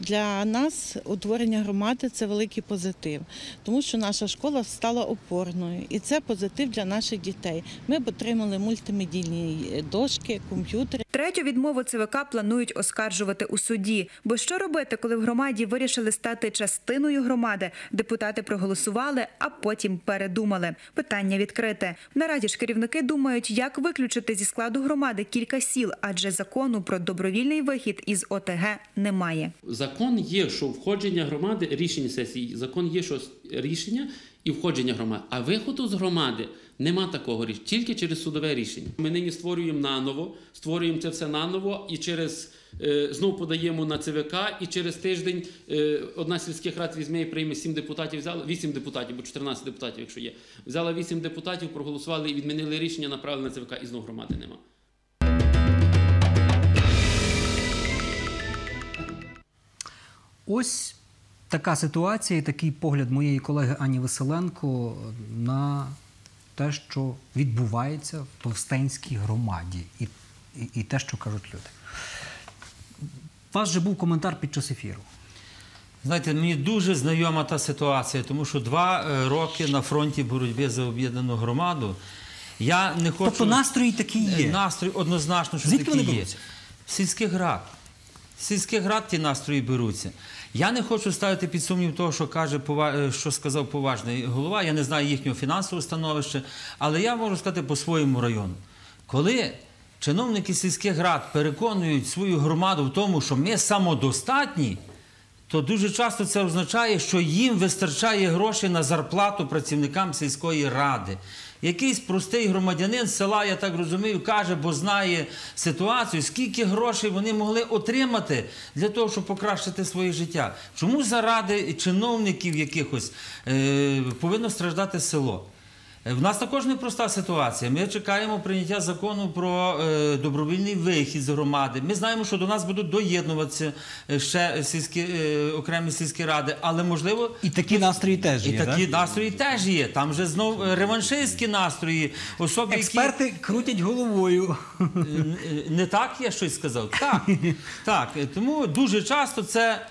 Для нас утворення громади це великий позитив, тому що наша школа стала опорною, і це позитив для наших дітей. Ми б отримали мультимедійні дошки, комп'ютери. Третю відмову ЦВК планують оскаржувати у суді. Бо що робити, коли в громаді вирішили стати частиною громади? Депутати проголосували, а потім передумали. Питання відкрите. Наразі ж керівники думають, як виключити зі складу громади кілька сіл, адже закону про добровільний вихід із ОТГ немає. Закон є, що входження громади, рішення сесії, закон є, що рішення і входження громади. А виходу з громади нема такого рішення, тільки через судове рішення. Ми нині створюємо наново, створюємо це все наново і через е, знов подаємо на ЦВК, і через тиждень е, одна з сільських рад візьме і прийме 7 депутатів, взяла 8 депутатів, бо 14 депутатів, якщо є. Взяла 8 депутатів, проголосували і відмінили рішення, направили на ЦВК, і знов громади нема. Ось така ситуація і такий погляд моєї колеги Ані Веселенко на те, що відбувається в Товстенській громаді, і, і, і те, що кажуть люди. У вас же був коментар під час ефіру. Знаєте, мені дуже знайома та ситуація, тому що два е, роки на фронті боротьби за об'єднану громаду. Я не хочу... Тобто настрої такі є? Настрої однозначно, що Звідки такі вони є. Сільських рад. Сільських рад ті настрої беруться. Я не хочу ставити під сумнів того, що каже е, що сказав поважний голова. Я не знаю їхнього фінансового становища, але я можу сказати по своєму району. Коли чиновники сільських рад переконують свою громаду в тому, що ми самодостатні, то дуже часто це означає, що їм вистачає грошей на зарплату працівникам сільської ради. Якийсь простий громадянин села, я так розумію, каже, бо знає ситуацію, скільки грошей вони могли отримати для того, щоб покращити своє життя. Чому заради чиновників якихось е, повинно страждати село? Е, В нас також непроста ситуація. Ми чекаємо прийняття закону про е, добровільний вихід з громади. Ми знаємо, що до нас будуть доєднуватися е, ще сільські, окремі сільські ради, але можливо. І такі настрої теж І є, такі так? настрої теж є. Там вже знов реваншистські настрої. Особи, Експерти крутять головою. які... Не так я щось сказав? Так. так. Тому дуже часто це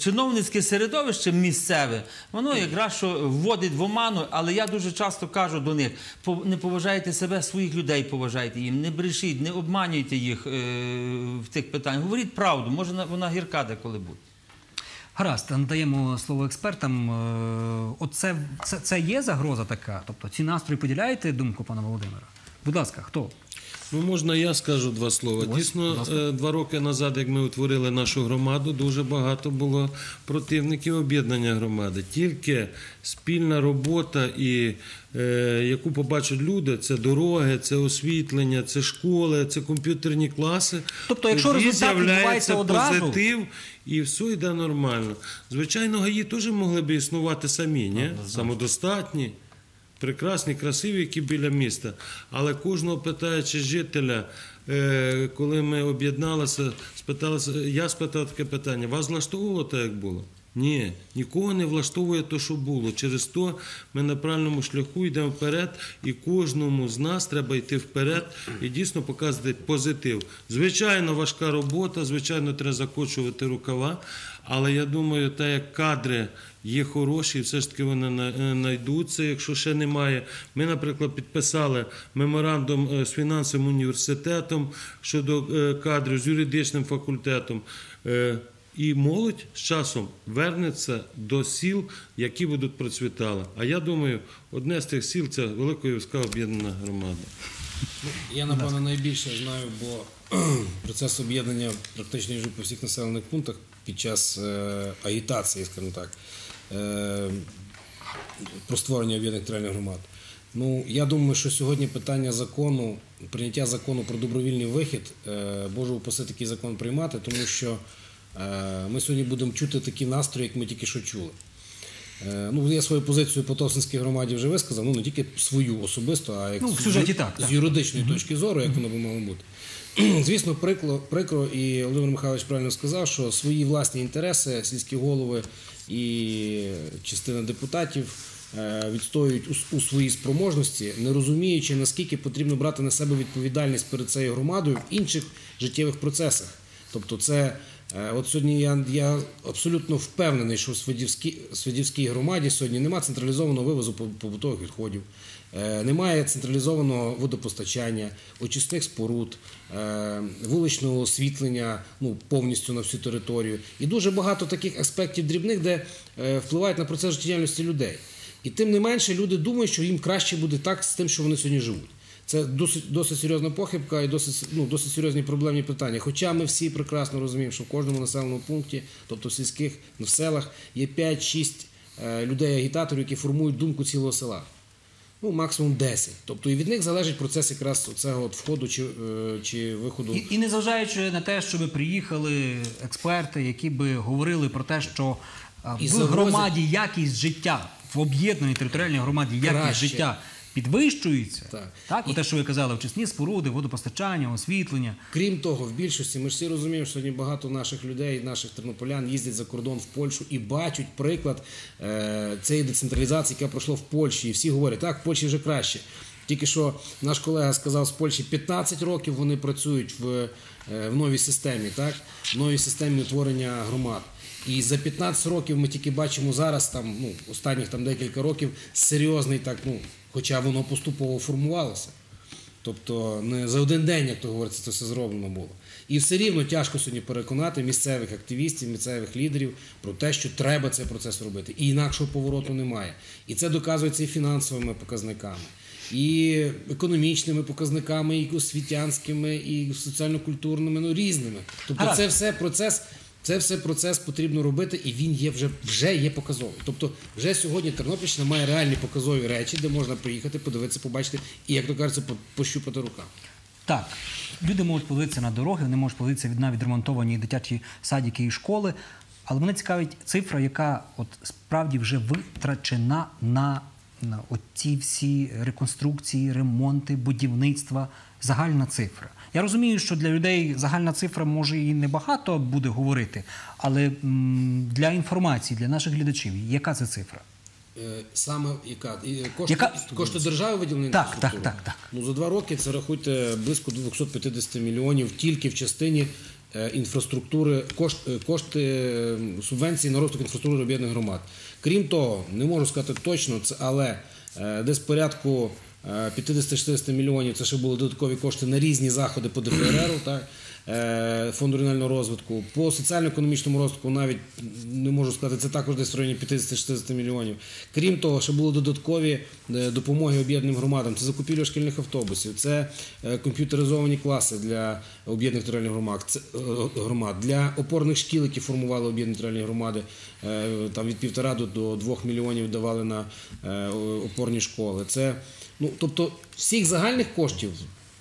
чиновницьке середовище місцеве, воно якраз що вводить в оману, але я дуже часто кажу до них: «Пов- не поважайте себе, своїх людей поважайте їм, не брешіть, не обманюйте їх е, в тих питаннях. Говоріть правду, може вона гірка деколи буде. Гаразд, надаємо слово експертам. Е, Оце це, це є загроза така? Тобто ці настрої поділяєте думку пана Володимира? Будь ласка, хто? Ну, можна я скажу два слова. Ось, Дійсно, е, два роки назад, як ми утворили нашу громаду, дуже багато було противників об'єднання громади. Тільки спільна робота, і е, яку побачать люди, це дороги, це освітлення, це школи, це комп'ютерні класи. Тобто, якщо Тоді результат відбувається одразу- позитив, і все йде нормально. Звичайно, гаї теж могли б існувати самі, ні? самодостатні. Прекрасні, красиві, які біля міста. Але кожного питаючи жителя, е, коли ми об'єдналися, спиталися, я спитав таке питання: вас влаштовувало те, як було? Ні, нікого не влаштовує те, що було. Через то ми на правильному шляху йдемо вперед, і кожному з нас треба йти вперед і дійсно показувати позитив. Звичайно, важка робота, звичайно, треба закочувати рукава. Але я думаю, так як кадри є хороші, все ж таки вони на- е, знайдуться, якщо ще немає. Ми, наприклад, підписали меморандум е, з фінансовим університетом щодо е, кадрів, з юридичним факультетом. І молодь з часом вернеться до сіл, які будуть процвітали. А я думаю, одне з тих сіл це Великоївська об'єднана громада. Я, напевно, найбільше знаю, бо процес об'єднання практично вже по всіх населених пунктах під час агітації, скажімо так, про створення об'єднаних територіальних громад. Ну, я думаю, що сьогодні питання закону, прийняття закону про добровільний вихід, е, Боже упаси такий закон приймати, тому що е, ми сьогодні будемо чути такі настрої, як ми тільки що чули. Е, Ну, я свою позицію по Товсинській громаді вже висказав, ну не тільки свою особисто, а як Ну, в з- так, з так. юридичної точки зору, як воно би мало бути. Звісно, прикро, прикро, і Володимир Михайлович правильно сказав, що свої власні інтереси, сільські голови і частина депутатів е, відстоюють у, своїй спроможності, не розуміючи, наскільки потрібно брати на себе відповідальність перед цією громадою в інших життєвих процесах. Тобто, це е, от сьогодні я, я абсолютно впевнений, що в Свидівській, Свидівській громаді сьогодні немає централізованого вивозу по- побутових відходів, немає централізованого водопостачання, очисних споруд, е, вуличного освітлення ну, повністю на всю територію. І дуже багато таких аспектів дрібних, де е, впливають на процес життєдіяльності людей. І тим не менше люди думають, що їм краще буде так з тим, що вони сьогодні живуть. Це досить, досить серйозна похибка і досить, ну, досить серйозні проблемні питання. Хоча ми всі прекрасно розуміємо, що в кожному населеному пункті, тобто в сільських, в селах, є 5-6 е, людей-агітаторів, які формують думку цілого села. Ну, максимум 10. Тобто і від них залежить процес якраз цього от входу чи, е, чи виходу. І, і незважаючи на те, щоб приїхали експерти, які би говорили про те, що а, І в загрози- громаді якість життя в об'єднаній територіальній громаді якість Краще. життя підвищується. Так. Так, те, що ви казали, очисні споруди, водопостачання, освітлення. Крім того, в більшості ми ж всі розуміємо, що сьогодні багато наших людей, наших тернополян їздять за кордон в Польщу і бачать приклад е, цієї децентралізації, яка пройшла в Польщі. І всі говорять, так, в Польщі вже краще. Тільки що наш колега сказав з Польщі 15 років вони працюють в, е, в новій системі, так? в новій системі утворення громад. І за 15 років ми тільки бачимо зараз, там, ну, останніх там декілька років, серйозний так, ну, хоча воно поступово формувалося. Тобто не за один день, як то говориться, це все зроблено було. І все рівно тяжко сьогодні переконати місцевих активістів, місцевих лідерів про те, що треба цей процес робити. І інакшого повороту немає. І це доказується і фінансовими показниками, і економічними показниками, і освітянськими, і соціально-культурними, ну різними. Тобто це все процес. Це все процес потрібно робити, і він є вже, вже є показовий. Тобто, вже сьогодні Тернопільщина має реальні показові речі, де можна приїхати, подивитися, побачити і, як то кажеться, по- пощупати руками. Так, люди можуть подивитися на дороги, вони можуть подивитися від на відремонтовані дитячі садики і школи. Але мене цікавить цифра, яка от справді вже витрачена на, на ці всі реконструкції, ремонти, будівництва, загальна цифра. Я розумію, що для людей загальна цифра може і небагато буде говорити, але для інформації, для наших глядачів, яка це цифра? Е, Саме яка? Кошти, Яка- кошти держави виділені Так, так, так, так. Ну, за два роки це рахуйте близько 250 мільйонів тільки в частині е, інфраструктури, кошт, е, кошти е, субвенції на розвиток інфраструктури об'єднаних громад. Крім того, не можу сказати точно, це, але десь порядку е, 50-60 мільйонів це ще були додаткові кошти на різні заходи по ДФРР, так, е, фонду регіонального розвитку. По соціально-економічному розвитку навіть не можу сказати, це також десь в районі 50-60 мільйонів. Крім того, ще були додаткові е, допомоги об'єднаним громадам. Це закупівля шкільних автобусів, це е, комп'ютеризовані класи для об'єднаних територіальних громад, е, для опорних шкіл, які формували об'єднані територіальні громади. е, Там від півтора до, двох мільйонів давали на е, опорні школи. Це, ну, тобто всіх загальних коштів.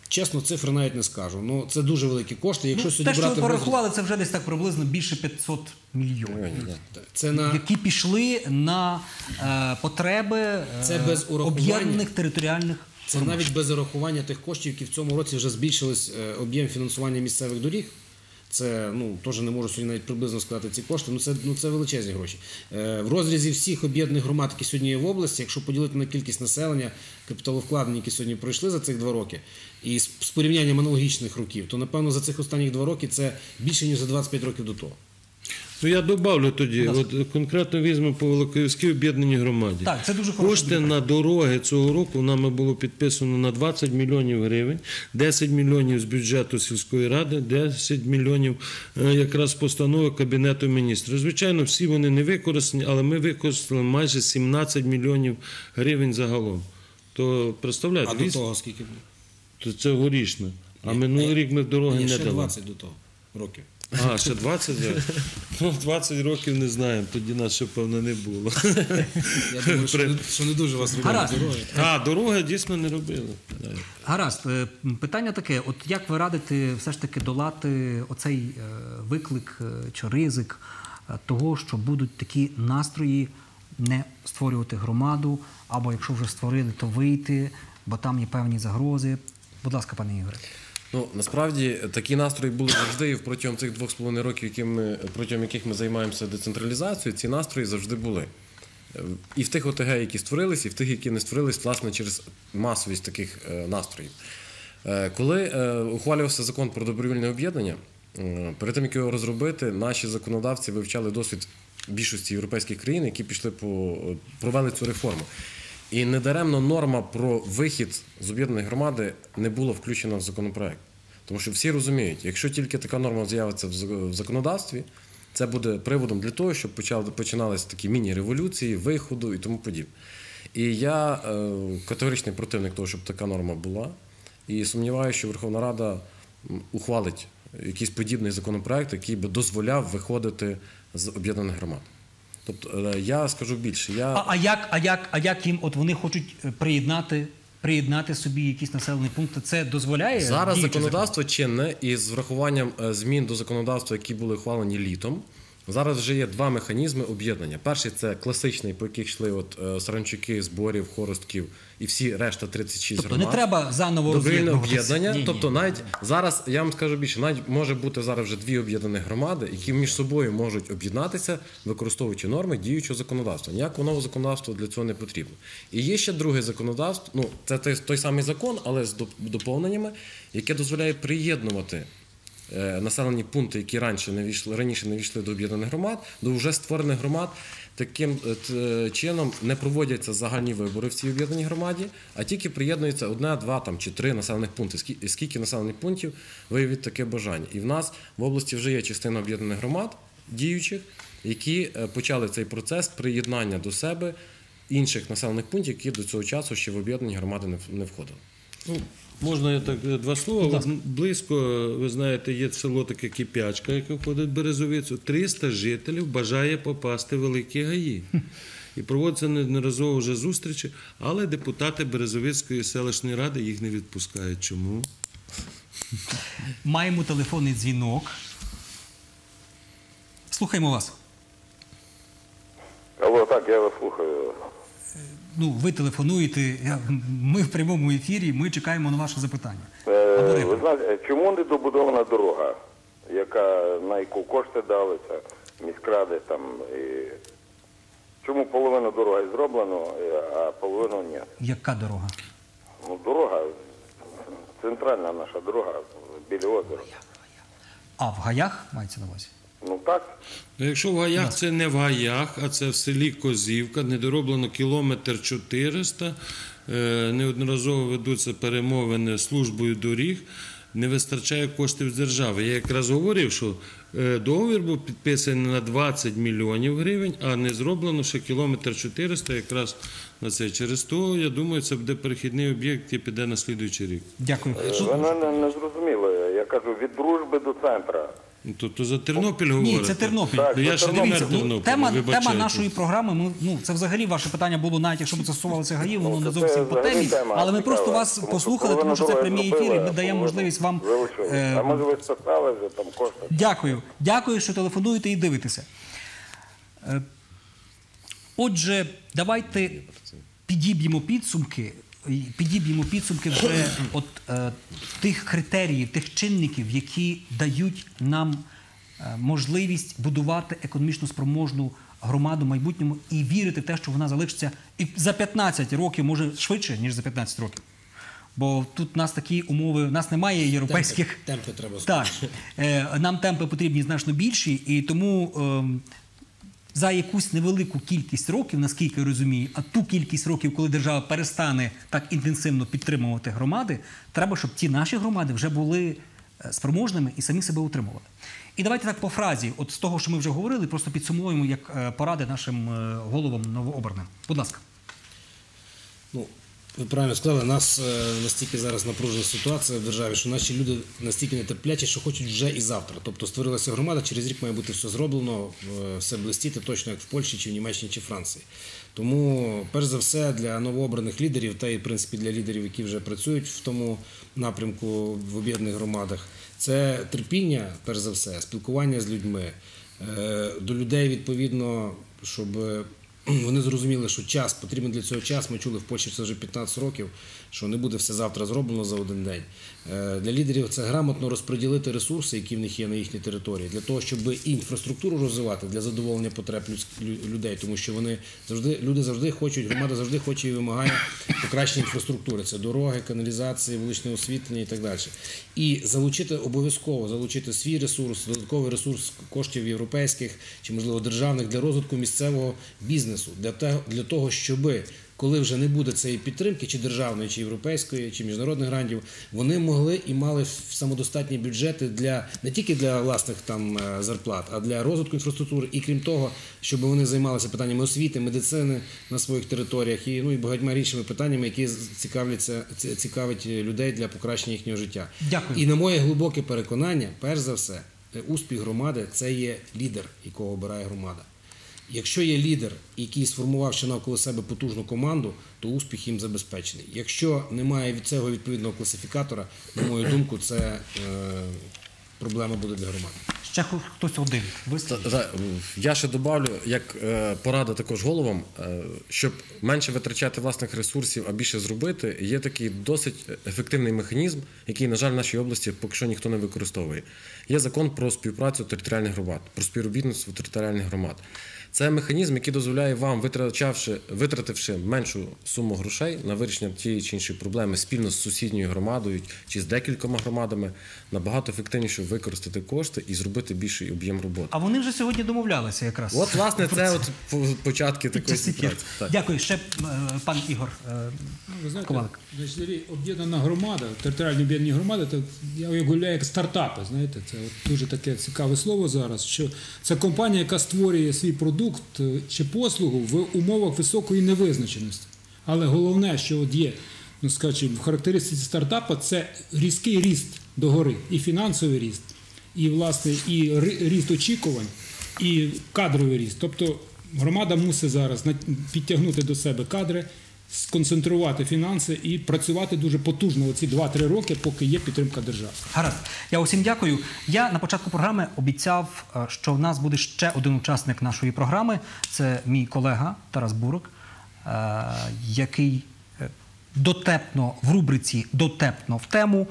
Чесно, цифри навіть не скажу. Ну це дуже великі кошти. Якщо Ну, сьогодні те, що ви брати порахували, це вже десь так приблизно більше 500 мільйонів. Це на які пішли на е, потреби е, Це без урахування. об'єднаних територіальних Це навіть без урахування тих коштів, які в цьому році вже збільшились е, об'єм фінансування місцевих доріг. Це ну теж не можу сьогодні навіть приблизно сказати ці кошти. Ну це ну це величезні гроші. Е, в розрізі всіх об'єднаних громад, які сьогодні є в області, якщо поділити на кількість населення, капіталовкладень, які сьогодні пройшли за цих два роки, і з, порівнянням аналогічних років, то напевно за цих останніх два роки це більше ніж за 25 років до того. Ну я добавлю тоді, от конкретно візьмемо по Великоївській об'єднаній громаді. Так, це дуже хороше Кошти на дороги цього року нами було підписано на 20 мільйонів гривень, 10 мільйонів з бюджету сільської ради, 10 мільйонів е, якраз постанови Кабінету міністрів. Звичайно, всі вони не використані, але ми використали майже 17 мільйонів гривень загалом. То представляєте, А до того скільки було? то це горішне. А минулий рік ми дороги не ще дали. 20 до того років. А, ще 20 років? Ну, 20 років не знаємо, тоді нас ще, певно, не було. Я думаю, що, що не дуже вас робили Гаразд. дороги. А, дороги дійсно не робили. Да. Гаразд, е, питання таке: от як ви радите все ж таки долати оцей е, виклик е, чи ризик е, того, що будуть такі настрої не створювати громаду, або якщо вже створили, то вийти, бо там є певні загрози. Будь ласка, пане Ігоре. Ну насправді такі настрої були завжди і протягом цих двох з половиною років, які ми протягом яких ми займаємося децентралізацією, ці настрої завжди були. Е, І в тих ОТГ, які створились, і в тих, які не створились, власне, через масовість таких е, настроїв. Е, Коли ухвалювався закон про добровільне об'єднання, перед тим, як його розробити, наші законодавці вивчали досвід більшості європейських країн, які пішли по провели цю реформу. І недаремно норма про вихід з об'єднаної громади не була включена в законопроект. Тому що всі розуміють, якщо тільки така норма з'явиться в законодавстві, це буде приводом для того, щоб починалися такі міні-революції, виходу і тому подібне. І я е, категоричний противник того, щоб така норма була. І сумніваюся, що Верховна Рада ухвалить якийсь подібний законопроект, який би дозволяв виходити з об'єднаних громад. Тобто е, я скажу більше, я А, а як, а як, а як їм, от вони хочуть е, приєднати, приєднати собі якісь населені пункти? Це дозволяє Зараз законодавство закон? чинне і з врахуванням е, змін до законодавства, які були ухвалені літом. Зараз вже є два механізми об'єднання. Перший це класичний, по яких йшли от е, Саранчуки, зборів, хоростків і всі решта 36 Тобто не треба заново Добровільне об'єднання. Ні-ні. Тобто, навіть зараз я вам скажу більше, навіть може бути зараз вже дві об'єднані громади, які між собою можуть об'єднатися, використовуючи норми діючого законодавства. Ніякого нового законодавства для цього не потрібно. І є ще друге законодавство. Ну це той самий закон, але з доповненнями, яке дозволяє приєднувати. Е, Населені пункти, які раніше не війшли, раніше не війшли до об'єднаних громад, до вже створених громад, таким е, чином не проводяться загальні вибори в цій об'єднаній громаді, а тільки приєднується одне, два там чи три населених пункти. Скільки, населених пунктів виявить таке бажання? І в нас в області вже є частина об'єднаних громад діючих, які е, почали цей процес приєднання до себе інших населених пунктів, які до цього часу ще в об'єднані громади не входили. Можна я так е, два слова? Близько, ви знаєте, є село таке Кип'ячка, яке входить в Березовицю. 300 жителів бажає попасти в великі гаї. І проводяться неодноразово вже зустрічі, але депутати Березовицької селищної ради їх не відпускають. Чому? Маємо телефонний дзвінок. Слухаємо вас. Алло, так, я вас слухаю. Ну, ви телефонуєте. я- Ми в прямому ефірі. Ми чекаємо на ваше запитання. Е, ви знаєте, чому не добудована дорога, яка на яку кошти далися, міськради там і чому половину дороги зроблено, е, а половину ні? Яка дорога? Ну, дорога, центральна наша дорога біля озера. А в гаях мається на увазі? Ну так. Ну, Якщо в гаях це не в гаях, а це в селі Козівка, недороблено кілометр 400, е, неодноразово ведуться перемовини службою доріг, не вистачає коштів з держави. Я якраз говорив, що е, договір був підписаний на 20 мільйонів гривень, а не зроблено ще кілометр 400 якраз на це. Через то, я думаю, це буде перехідний об'єкт, який піде на слідуючий рік. Дякую. Е, Ви не, не, зрозуміли. Я кажу, від дружби до центра. Ну, Тобто за Тернопіль Ні, це Тернопіль. Ну, я ще не мер ну, тема, тема нашої програми. Ми, ну, це взагалі ваше питання було навіть, якщо б це стосувалося гаїв, воно не зовсім по темі. Але ми просто вас послухали, тому що це дороги прямий ефір, і ми даємо можливість вам. е, А може ви списали вже там кошти? Дякую. Дякую, що телефонуєте і дивитеся. Е, Отже, давайте підіб'ємо підсумки. Підіб'ємо підсумки вже от е, тих критеріїв, тих чинників, які дають нам е, можливість будувати економічно спроможну громаду в майбутньому і вірити в те, що вона залишиться і за 15 років, може швидше, ніж за 15 років. Бо тут у нас такі умови, у нас немає європейських Темпи, темпи треба так, е, нам темпи потрібні значно більші, і тому ем, за якусь невелику кількість років, наскільки я розумію, а ту кількість років, коли держава перестане так інтенсивно підтримувати громади, треба, щоб ті наші громади вже були е, спроможними і самі себе утримували. І давайте так по фразі, от з того, що ми вже говорили, просто підсумуємо як е, поради нашим е, головам новообраним. Будь ласка. Ну, ви правильно сказали, нас е, настільки зараз напружена ситуація в державі, що наші люди настільки нетерплячі, що хочуть вже і завтра. Тобто створилася громада, через рік має бути все зроблено, е, все блистіти, точно як в Польщі, чи в Німеччині, чи Франції. Тому, перш за все, для новообраних лідерів, та і в принципі для лідерів, які вже працюють в тому напрямку в об'єднаних громадах, це терпіння, перш за все, спілкування з людьми, е, до людей відповідно, щоб вони зрозуміли, що час потрібен для цього час. Ми чули в Польщі це вже 15 років, що не буде все завтра зроблено за один день. Е, Для лідерів це грамотно розподілити ресурси, які в них є на їхній території, для того, щоб інфраструктуру розвивати для задоволення потреб людей, тому що вони завжди люди завжди хочуть, громада завжди хоче і вимагає покращення інфраструктури. Це дороги, каналізації, вуличне освітлення і так далі. І залучити обов'язково залучити свій ресурс, додатковий ресурс коштів європейських чи можливо державних для розвитку місцевого бізнесу, для того, щоби коли вже не буде цієї підтримки, чи державної, чи європейської, чи міжнародних грантів, вони могли і мали самодостатні бюджети для не тільки для власних там е, зарплат, а для розвитку інфраструктури. І крім того, щоб вони займалися питаннями освіти, медицини на своїх територіях і ну і багатьма іншими питаннями, які цікавляться цікавить людей для покращення їхнього життя. Дякую. І на моє глибоке переконання, перш за все, е, успіх громади це є лідер, якого обирає громада. Якщо є лідер, який сформував ще навколо себе потужну команду, то успіх їм забезпечений. Якщо немає від цього відповідного класифікатора, на мою думку, це е, проблема буде для громади. Ще хтось один. Та- та, Я ще добавлю, як е, порада також головам, е, щоб менше витрачати власних ресурсів, а більше зробити, є такий досить ефективний механізм, який, на жаль, в нашій області поки що ніхто не використовує. Є закон про співпрацю територіальних громад, про співробітництво територіальних громад. Це механізм, який дозволяє вам, витрачавши, витративши меншу суму грошей на вирішення тієї чи іншої проблеми спільно з сусідньою громадою чи з декількома громадами, набагато ефективніше використати кошти і зробити більший об'єм роботи. А вони вже сьогодні домовлялися якраз. От, власне, це от початки такої співпраці. Так. Дякую. Ще е, пан Ігор е, Ну, Ви знаєте, Ковалик. взагалі об'єднана громада, територіальні об'єднані громади, то я уявляю як стартапи. Знаєте, це от дуже таке цікаве слово зараз. Що це компанія, яка створює свій продукт е, чи послугу в умовах високої невизначеності. Але головне, що от є, ну скажімо, в характеристиці стартапа це різкий ріст догори, і фінансовий ріст, і власне і ріст очікувань, і кадровий ріст. Тобто громада мусить зараз підтягнути до себе кадри, сконцентрувати фінанси і працювати дуже потужно оці 2-3 роки, поки є підтримка держави. Гаразд. Я усім дякую. Я на початку програми обіцяв, е, що в нас буде ще один учасник нашої програми. Це мій колега Тарас Бурок, е, який е, дотепно в рубриці Дотепно в тему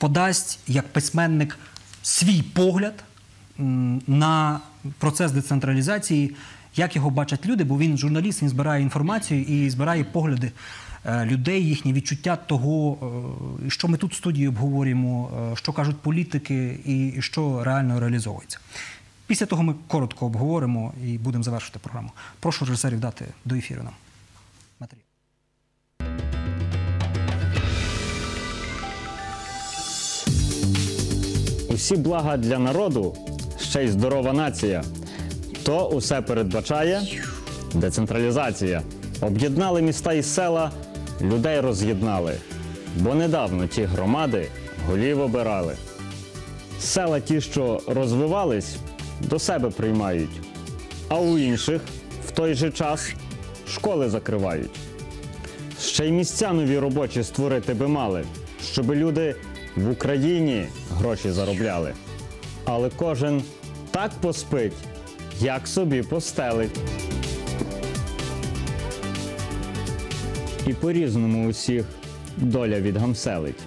подасть як письменник свій погляд на процес децентралізації, як його бачать люди, бо він журналіст, він збирає інформацію і збирає погляди е, людей, їхні відчуття того, е, що ми тут в студії обговорюємо, е, що кажуть політики і що реально реалізовується. Після того ми коротко обговоримо і будемо завершити програму. Прошу режисерів дати до ефіру нам. Усі блага для народу, ще й здорова нація. То усе передбачає децентралізація. Об'єднали міста і села, людей роз'єднали. Бо недавно ті громади голів обирали. Села ті, що розвивались, до себе приймають, а у інших в той же час школи закривають. Ще й місця нові робочі створити би мали, щоб люди в Україні гроші заробляли. Але кожен так поспить, як собі постелить. І по-різному усіх доля відгамселить.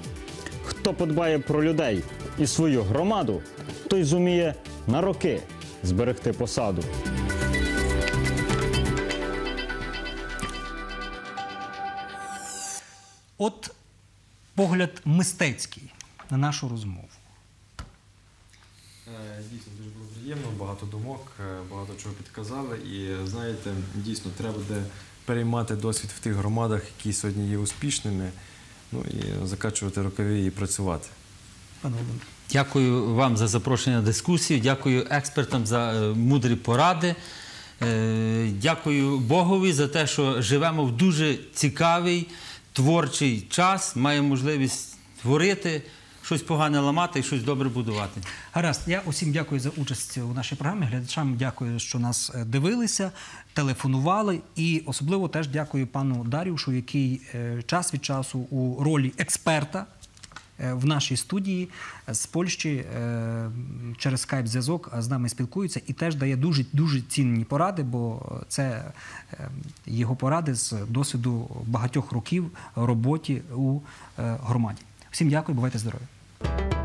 Хто подбає про людей і свою громаду, той зуміє на роки зберегти посаду. От погляд мистецький на нашу розмову. Е, Дійсно, дуже було приємно, багато думок, е, багато чого підказали. І знаєте, дійсно, треба буде переймати досвід в тих громадах, які сьогодні є успішними, ну і закачувати рукаві і працювати. Пане Володимире. Дякую вам за запрошення на дискусію. Дякую експертам за е, мудрі поради. Дякую Богові за те, що живемо в дуже цікавий творчий час, маємо можливість творити, щось погане ламати і щось добре будувати. Гаразд, я усім дякую за участь у нашій програмі. Глядачам дякую, що нас е, дивилися, телефонували. І особливо теж дякую пану Даріушу, який е, час від часу у ролі експерта е, в нашій студії з Польщі через скайп зв'язок з нами спілкується і теж дає дуже дуже цінні поради, бо це його поради з досвіду багатьох років роботі у громаді. Всім дякую, бувайте здорові. you.